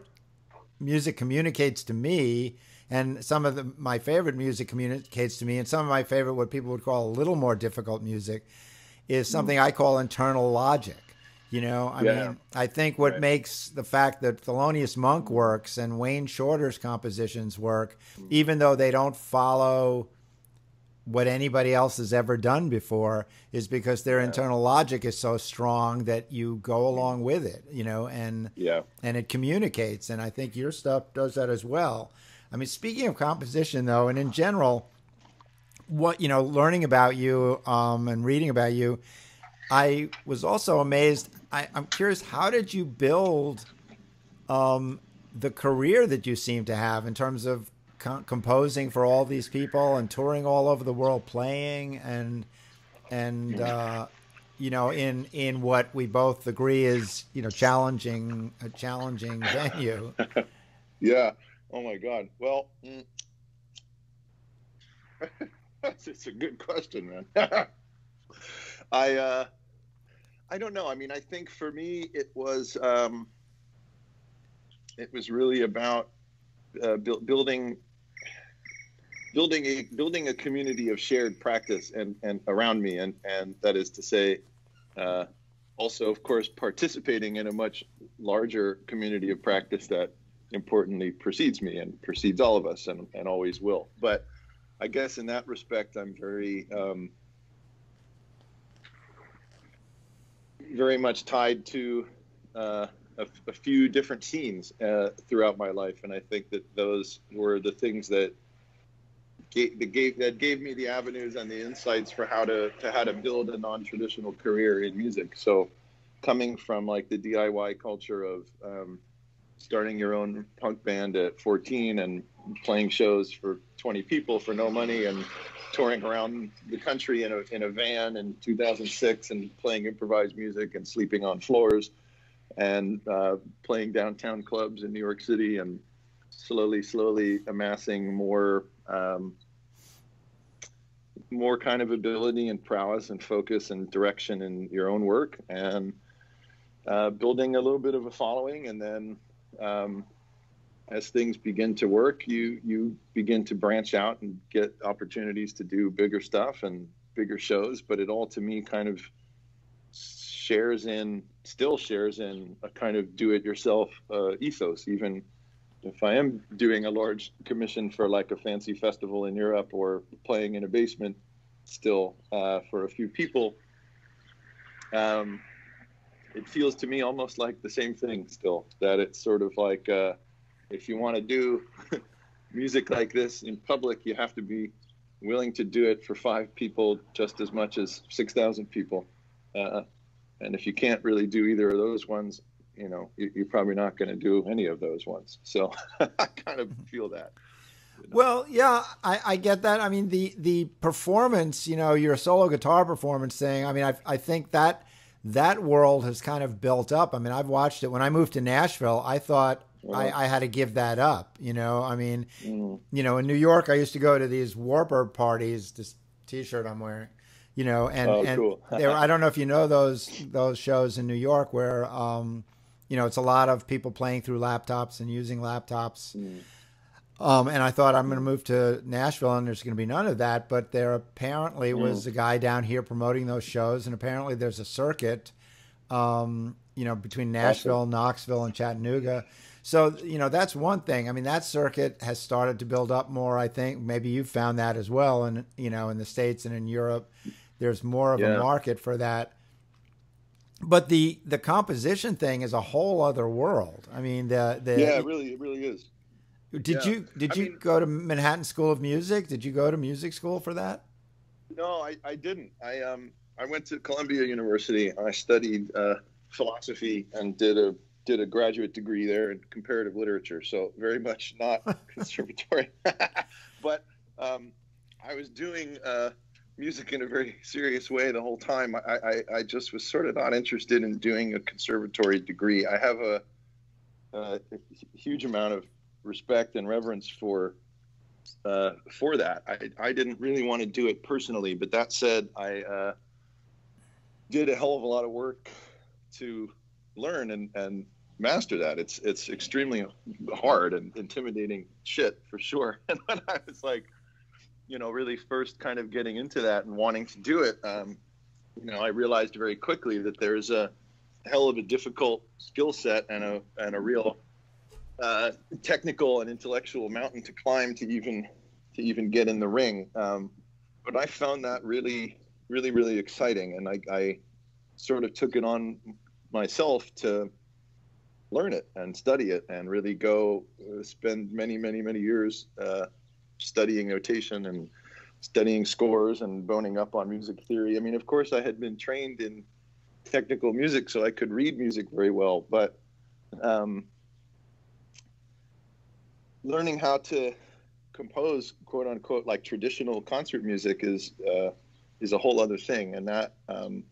music communicates to me and some of the, my favorite music communicates to me, and some of my favorite, what people would call a little more difficult music, is hmm. something I call internal logic. You know, I yeah. mean, I think what right. makes the fact that Thelonious Monk works and Wayne Shorter's compositions work, hmm. even though they don't follow what anybody else has ever done before, is because their yeah. internal logic is so strong that you go hmm. along with it. You know, and
yeah,
and it communicates. And I think your stuff does that as well. I mean, speaking of composition, though, and in general, what you know, learning about you um, and reading about you, I was also amazed. I, am curious, how did you build um, the career that you seem to have in terms of co- composing for all these people and touring all over the world, playing and and uh, you know, in in what we both agree is you know challenging a challenging venue.
yeah. Oh my God. Well, mm, it's a good question, man. I uh, I don't know. I mean, I think for me, it was um, it was really about uh, bu- building building a building a community of shared practice and and around me, and and that is to say. Uh, also, of course, participating in a much larger community of practice that importantly precedes me and precedes all of us and, and always will. But I guess in that respect, I'm very, um, very much tied to uh, a, a, few different scenes uh, throughout my life, and I think that those were the things that gave, that gave that gave me the avenues and the insights for how to, to how to build a non-traditional career in music. So, coming from like the DIY culture of um, starting your own punk band at 14 and playing shows for 20 people for no money and touring around the country in a, in a van in 2006 and playing improvised music and sleeping on floors and uh, playing downtown clubs in New York City and slowly, slowly amassing more, um, more kind of ability and prowess and focus and direction in your own work and uh, building a little bit of a following and then um, as things begin to work, you you begin to branch out and get opportunities to do bigger stuff and bigger shows. But it all, to me, kind of shares in, still shares in a kind of do-it-yourself uh, ethos, even if I am doing a large commission for like a fancy festival in Europe or playing in a basement still uh, for a few people, um, it feels to me almost like the same thing still. That it's sort of like uh, if you want to do music like this in public, you have to be willing to do it for five people just as much as 6,000 people. Uh, and if you can't really do either of those ones, you know, you, are probably not going to do any of those ones. So I kind of feel that.
Well, yeah, I, I, get that. I mean, the the performance, you know, your solo guitar performance thing. I mean, I I think that that world has kind of built up. I mean, I've watched it. When I moved to Nashville, I thought I, I, had to give that up. You know, I mean, mm. you know, in New York, I used to go to these Warper parties. This T-shirt I'm wearing, you know, and
oh,
and
cool.
there, I don't know if you know those those shows in New York where, um, you know, it's a lot of people playing through laptops and using laptops. Mm. Um, and I thought I'm going to move to Nashville, and there's going to be none of that. But there apparently mm. was a guy down here promoting those shows, and apparently there's a circuit, um, you know, between Nashville. Knoxville, and Chattanooga so, you know, that's one thing. I mean, that circuit has started to build up more, I think. Maybe you've found that as well. And, you know, in the States and in Europe, there's more of yeah. a market for that. But the the composition thing is a whole other world. I mean, the, the
Yeah, it really, it really is.
Did yeah. you did I you mean, go to Manhattan School of Music? Did you go to music school for that?
No, I, I didn't. I um I went to Columbia University. I studied uh, philosophy and did a did a graduate degree there in comparative literature, so very much not conservatory. but um, I was doing uh, music in a very serious way the whole time. I, I, I, just was sort of not interested in doing a conservatory degree. I have a, a huge amount of respect and reverence for uh, for that. I, I didn't really want to do it personally, but that said, I uh, did a hell of a lot of work to learn and, and master that. It's it's extremely hard and intimidating shit for sure. And when I was like, you know, really first kind of getting into that and wanting to do it, um, you know, I realized very quickly that there's a hell of a difficult skill set and a and a real uh, technical and intellectual mountain to climb to even to even get in the ring. Um, but I found that really, really, really exciting, and I, I sort of took it on myself to learn it and study it and really go uh, spend many, many, many years uh, studying notation and studying scores and boning up on music theory. I mean, of course, I had been trained in technical music, so I could read music very well, but um, learning how to compose quote unquote like traditional concert music is uh, is a whole other thing. And that um,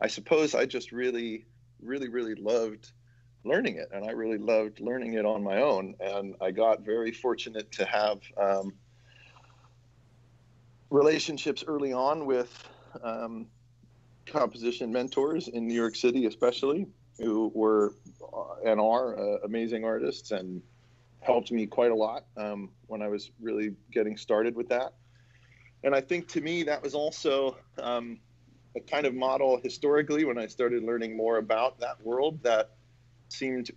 i suppose i just really really really loved learning it, and I really loved learning it on my own. And I got very fortunate to have um, relationships early on with um, composition mentors in New York City, especially, who were uh, and are uh, amazing artists. And helped me quite a lot um, when I was really getting started with that. And I think to me that was also um, a kind of model historically when I started learning more about that world that seemed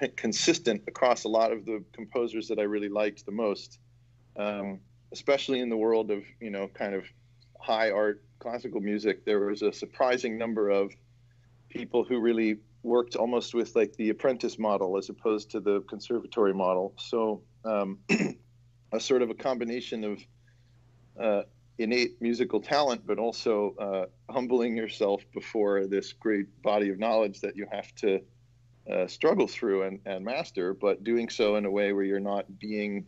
c- consistent across a lot of the composers that I really liked the most, um, especially in the world of you know kind of high art classical music. There was a surprising number of people who really worked almost with like the apprentice model as opposed to the conservatory model. So um, a sort of a combination of uh, innate musical talent, but also uh, humbling yourself before this great body of knowledge that you have to uh, struggle through and, and master, but doing so in a way where you're not being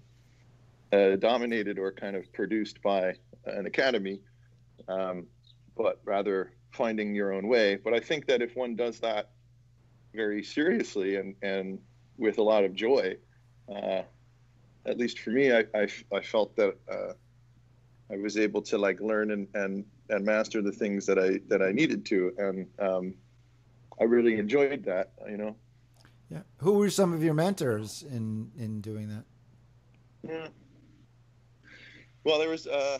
uh, dominated or kind of produced by an academy, um, but rather finding your own way. But I think that if one does that very seriously and, and with a lot of joy, uh, at least for me, I, I, I felt that uh, I was able to like learn and, and, and master the things that I that I needed to, and um, I really enjoyed that. You know.
Yeah. Who were some of your mentors in in doing that?
Yeah. Well, there was uh,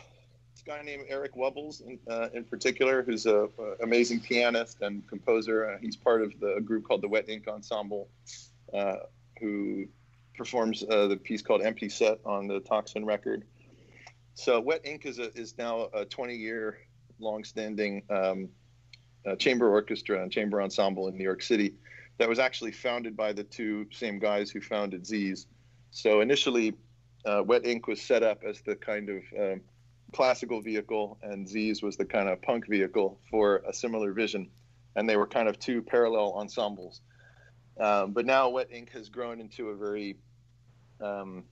guy named Eric Wubbels in, uh, in particular, who's a, a, amazing pianist and composer. Uh, he's part of the group called the Wet Ink Ensemble, uh, who performs uh, the piece called "Empty Set" on the Toxin record. So Wet Ink is a, is now a 20 year long-standing um, uh, chamber orchestra and chamber ensemble in New York City that was actually founded by the two same guys who founded Zs. So initially, uh, Wet Ink was set up as the kind of um, classical vehicle, and Zs was the kind of punk vehicle for a similar vision, and they were kind of two parallel ensembles. Um, but now Wet Ink has grown into a very, um,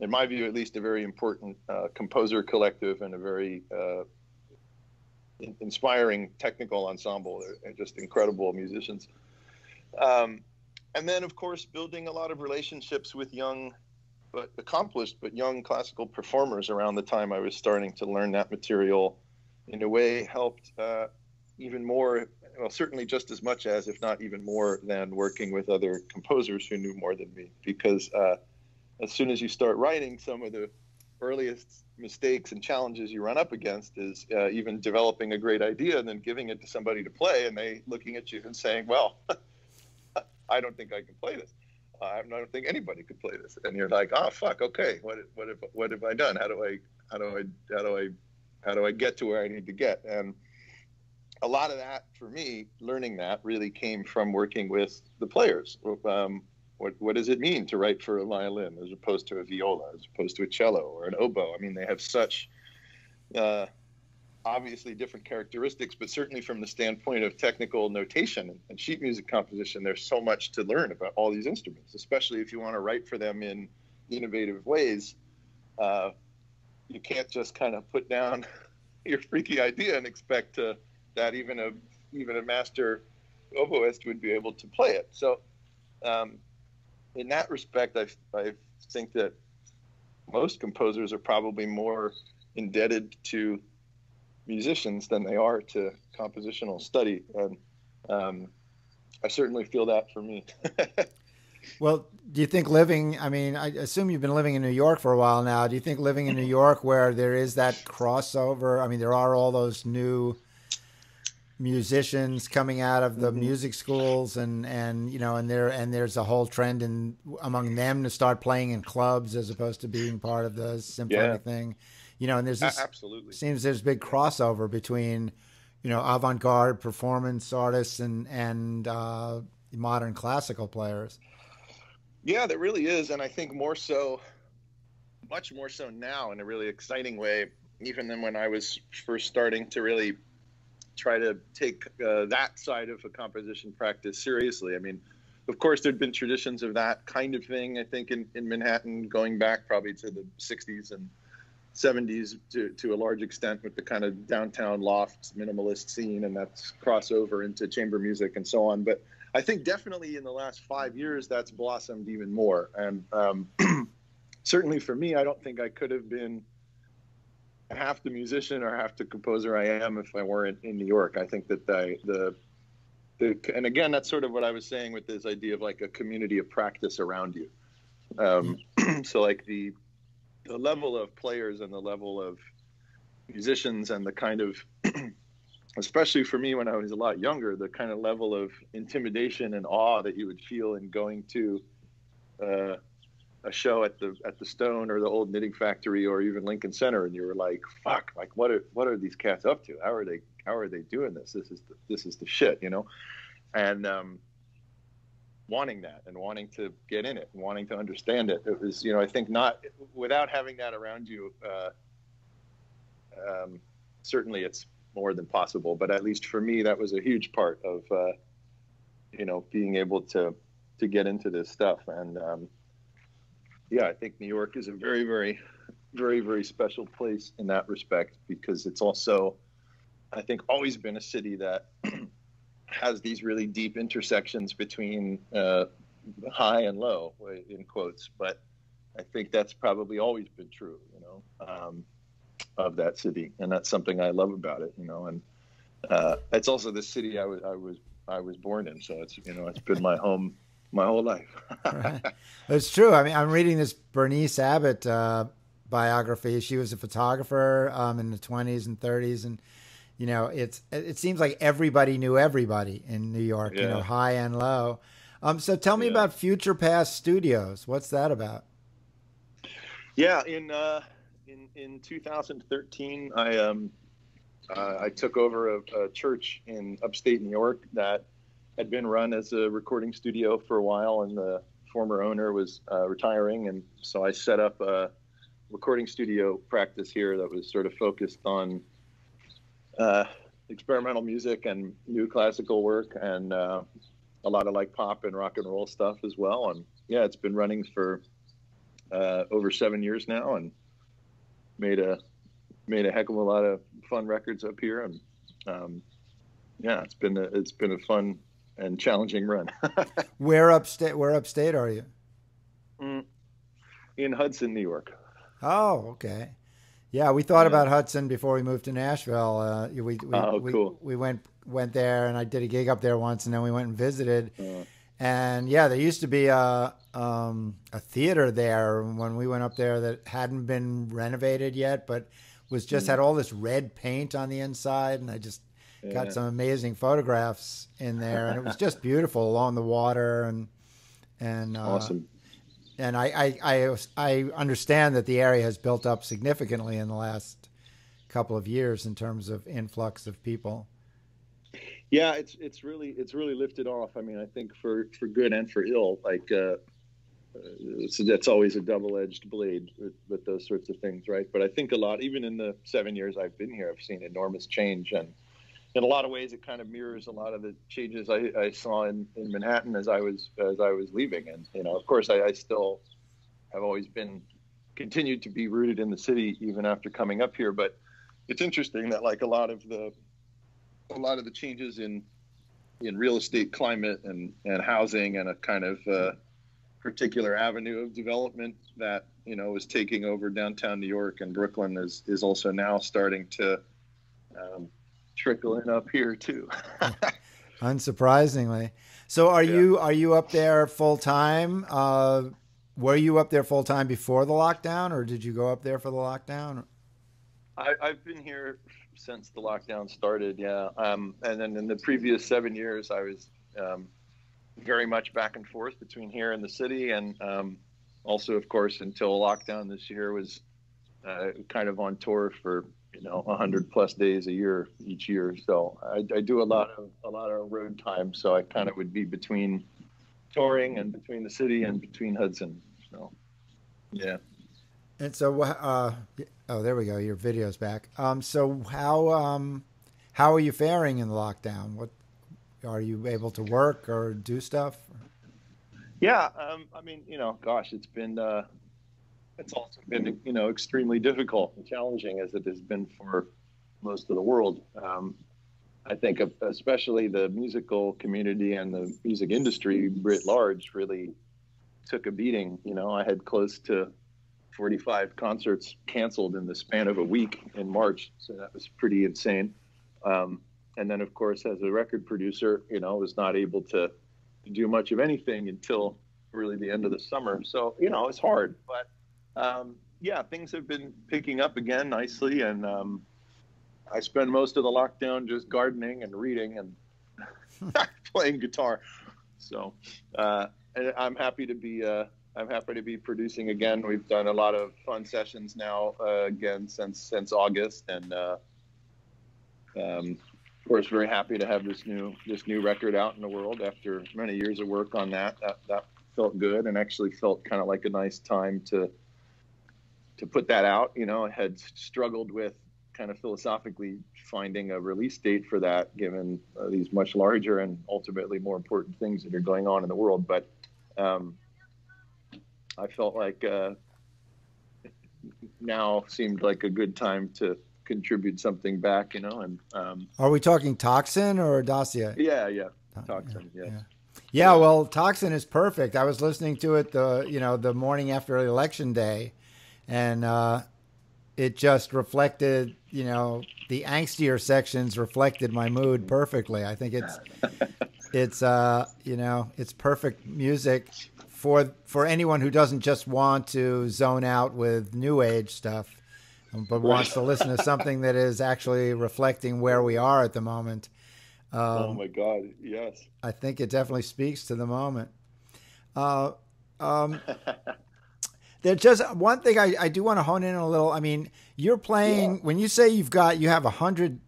in my view, at least, a very important uh, composer collective and a very uh, inspiring technical ensemble. They're just incredible musicians. Um, and then, of course, building a lot of relationships with young, but accomplished, but young classical performers around the time I was starting to learn that material, in a way, helped uh, even more. Well, certainly just as much as, if not even more, than working with other composers who knew more than me. Because uh, as soon as you start writing, some of the earliest mistakes and challenges you run up against is uh, even developing a great idea and then giving it to somebody to play and they looking at you and saying, well, I don't think I can play this. I don't think anybody could play this. And you're like, oh, fuck. Okay. What, what, have, what have I done? How do I, how do I, how do I, how do I get to where I need to get? And a lot of that for me, learning that really came from working with the players. Um, what, what does it mean to write for a violin as opposed to a viola, as opposed to a cello or an oboe? I mean, they have such uh, obviously different characteristics, but certainly from the standpoint of technical notation and sheet music composition, there's so much to learn about all these instruments, especially if you want to write for them in innovative ways. Uh, you can't just kind of put down your freaky idea and expect to, that even a even a master oboist would be able to play it. So um, in that respect, I, I think that most composers are probably more indebted to musicians than they are to compositional study, and um, I certainly feel that for me.
well, do you think living? I mean, I assume you've been living in New York for a while now. Do you think living in New York, where there is that crossover? I mean, there are all those new musicians coming out of the mm-hmm. music schools and and you know and there and there's a whole trend in among them to start playing in clubs as opposed to being part of the symphony yeah. thing you know and there's this
absolutely
seems there's big crossover between you know avant-garde performance artists and and uh, modern classical players
yeah there really is and i think more so much more so now in a really exciting way even than when i was first starting to really try to take uh, that side of a composition practice seriously. I mean, of course, there'd been traditions of that kind of thing, I think, in, in Manhattan going back probably to the 60s and 70s to, to a large extent with the kind of downtown loft minimalist scene, and that's crossover into chamber music and so on. But I think definitely in the last five years, that's blossomed even more. And um, certainly for me, I don't think I could have been half the musician or half the composer I am if I weren't in New York. I think that the, the the and again that's sort of what I was saying with this idea of like a community of practice around you. Um, so like the the level of players and the level of musicians and the kind of especially for me when I was a lot younger, the kind of level of intimidation and awe that you would feel in going to uh, a show at the at the Stone or the old Knitting Factory or even Lincoln Center, and you were like, "Fuck! Like, what are what are these cats up to? How are they how are they doing this? This is the, this is the shit, you know." And um, wanting that and wanting to get in it and wanting to understand it. It was, you know, I think not without having that around you. Uh, um, certainly, it's more than possible, but at least for me, that was a huge part of, uh, you know, being able to to get into this stuff and. Um, yeah, I think New York is a very, very, very, very special place in that respect because it's also, I think, always been a city that has these really deep intersections between uh, high and low, in quotes. But I think that's probably always been true, you know, um, of that city, and that's something I love about it, you know. And uh, it's also the city I was, I was, I was born in, so it's, you know, it's been my home my whole life. right.
It's true. I mean, I'm reading this Berenice Abbott uh, biography. She was a photographer um, in the 20s and 30s, and you know, it's it seems like everybody knew everybody in New York. Yeah. You know, high and low. Um, so tell me
Yeah.
about Future Past Studios. What's that about?
Yeah, in uh, in in 2013, I um uh, I took over a, a church in upstate New York that had been run as a recording studio for a while, and the former owner was uh, retiring, and so I set up a recording studio practice here that was sort of focused on uh, experimental music and new classical work, and uh, a lot of like pop and rock and roll stuff as well. And yeah, it's been running for uh, over seven years now, and made a made a heck of a lot of fun records up here, and um, yeah, it's been a, it's been a fun and challenging run.
Where upstate? Where upstate are you?
Mm. In Hudson, New York.
Oh, okay. Yeah, we thought
Yeah.
about Hudson before we moved to Nashville. Uh, we we,
Oh,
we,
cool.
we went went there, and I did a gig up there once, and then we went and visited.
Uh,
And yeah, there used to be a um, a theater there when we went up there that hadn't been renovated yet, but was just had all this red paint on the inside, and I just
yeah.
got some amazing photographs in there, and it was just beautiful along the water and and uh,
awesome.
And I, I, I, I understand that the area has built up significantly in the last couple of years in terms of influx of people.
Yeah, it's it's really it's really lifted off. I mean, I think for for good and for ill. Like, uh, uh, that's always a double edged blade with, with those sorts of things, right? But I think a lot, even in the seven years I've been here, I've seen enormous change, and in a lot of ways, it kind of mirrors a lot of the changes I, I saw in, in Manhattan as I was as I was leaving. And you know, of course, I, I still have always been continued to be rooted in the city even after coming up here. But it's interesting that like a lot of the a lot of the changes in in real estate climate and and housing and a kind of uh, particular avenue of development that you know is taking over downtown New York and Brooklyn is is also now starting to um, trickle in up here too.
Unsurprisingly, so are
Yeah.
you are you up there full time? Uh, were you up there full time before the lockdown, or did you go up there for the lockdown?
I, I've been here since the lockdown started, yeah. Um, and then in the previous seven years, I was um, very much back and forth between here and the city, and um, also, of course, until lockdown this year was uh, kind of on tour for you know 100 plus days a year each year. So I, I do a lot of a lot of road time. So I kind of would be between touring and between the city and between Hudson. So yeah.
And so, uh, oh, there we go. Your video's back. Um, so how um, how are you faring in the lockdown? What are you able to work or do stuff?
Yeah, um, I mean, you know, gosh, it's been uh, it's also been you know extremely difficult and challenging as it has been for most of the world. Um, I think especially the musical community and the music industry writ large really took a beating. You know, I had close to 45 concerts canceled in the span of a week in March, so that was pretty insane. Um, and then, of course, as a record producer, you know, was not able to to do much of anything until really the end of the summer. So, you know, it's hard, but um, yeah, things have been picking up again nicely. And um, I spend most of the lockdown just gardening and reading and playing guitar. So uh, I'm happy to be. Uh, I'm happy to be producing again. We've done a lot of fun sessions now uh, again since since August, and uh, um, of course, very happy to have this new this new record out in the world after many years of work on that. That that felt good and actually felt kind of like a nice time to to put that out. You know, I had struggled with kind of philosophically finding a release date for that, given uh, these much larger and ultimately more important things that are going on in the world. But um, I felt like uh, now seemed like a good time to contribute something back, you know, and um,
Are we talking Toxin or Dossier?
yeah, yeah, Toxin, yes.
Yeah. Yeah, well, Toxin is perfect. I was listening to it the you know the morning after election day, and uh, it just reflected you know the angstier sections reflected my mood perfectly. I think it's it's uh, you know it's perfect music for for anyone who doesn't just want to zone out with new age stuff, but wants to listen to something that is actually reflecting where we are at the moment.
Um, oh my God! Yes,
I think it definitely speaks to the moment. Uh, um, there's just one thing I, I do want to hone in a little. I mean, you're playing yeah. when you say you've got you have a hundred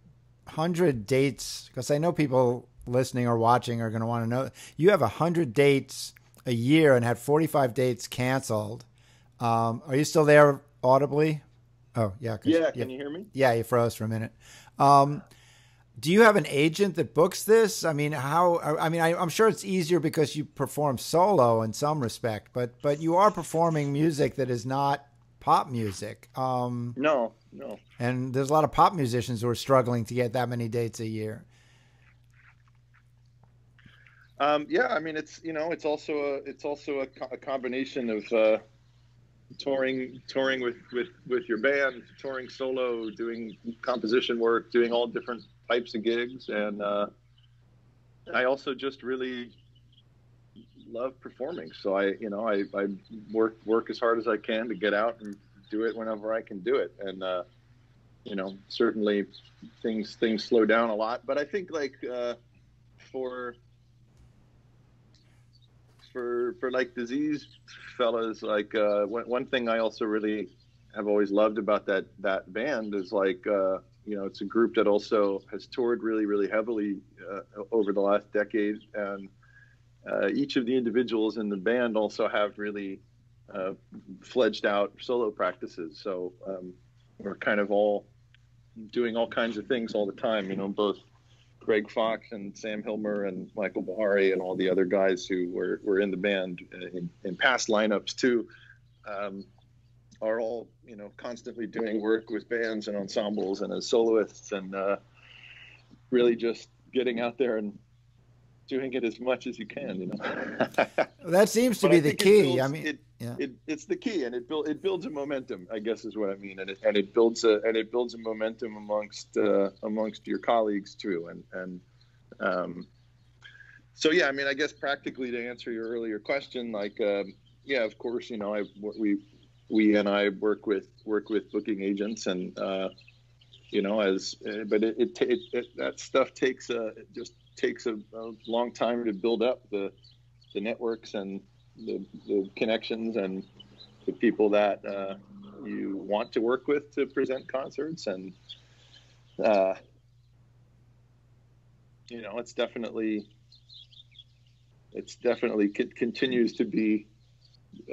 hundred dates because I know people listening or watching are going to want to know you have a hundred dates a year and had 45 dates canceled. Um, are you still there audibly? Oh yeah.
Yeah. Can you hear me?
Yeah, you froze for a minute. Um, do you have an agent that books this? I mean, how? I mean, I, am sure it's easier because you perform solo in some respect, but but you are performing music that is not pop music. Um,
no, no.
And there's a lot of pop musicians who are struggling to get that many dates a year.
Um, yeah, I mean, it's you know, it's also a it's also a, co- a combination of uh, touring touring with with with your band, touring solo, doing composition work, doing all different types of gigs, and uh, I also just really love performing. So I, you know, I, I work work as hard as I can to get out and do it whenever I can do it. And uh, you know, certainly things things slow down a lot. But I think like uh, for for for like disease fellas, like uh, one one thing I also really have always loved about that that band is like uh, you know it's a group that also has toured really really heavily uh, over the last decade. And uh, each of the individuals in the band also have really uh, fledged out solo practices. So um, we're kind of all doing all kinds of things all the time you know both Greg Fox and Sam Hillmer and Michael Beharie and all the other guys who were, were in the band in, in past lineups too. Um, are all you know constantly doing work with bands and ensembles and as soloists and uh, really just getting out there and doing it as much as you can you know?
That seems to be the key. Builds, i mean
it, yeah. It, it's the key and it build, it builds a momentum i guess is what i mean. And it, and it builds a and it builds a momentum amongst uh, amongst your colleagues too and and um, so yeah i mean i guess practically to answer your earlier question like um, yeah of course you know i we we and I work with work with booking agents and uh, you know as uh, but it, it, it, it, that stuff takes a just takes a, a, long time to build up the the networks and the, the connections and the people that uh, you want to work with to present concerts and uh, you know it's definitely it's definitely continues to be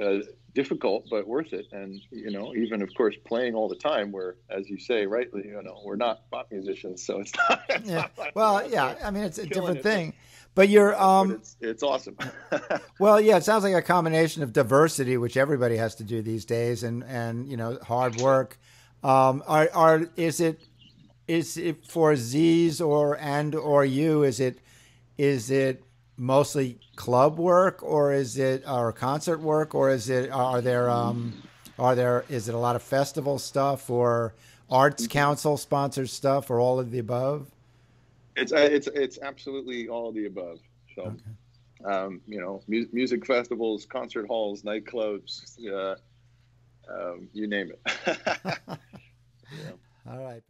uh, difficult but worth it. And you know even of course playing all the time where as you say rightly you know we're not pop musicians so it's not it's
yeah. not well yeah i mean it's a different thing. But you're um
but it's, it's awesome.
well yeah it sounds like a combination of diversity which everybody has to do these days and and you know hard work. Um are are is it is it for Zs or and or you? Is it is it mostly club work or is it or concert work or is it are there um are there is it a lot of festival stuff or arts council sponsored stuff or all of the above
it's uh, it's it's absolutely all of the above so okay. um, you know mu- music festivals concert halls nightclubs uh, um, you name it
yeah. all right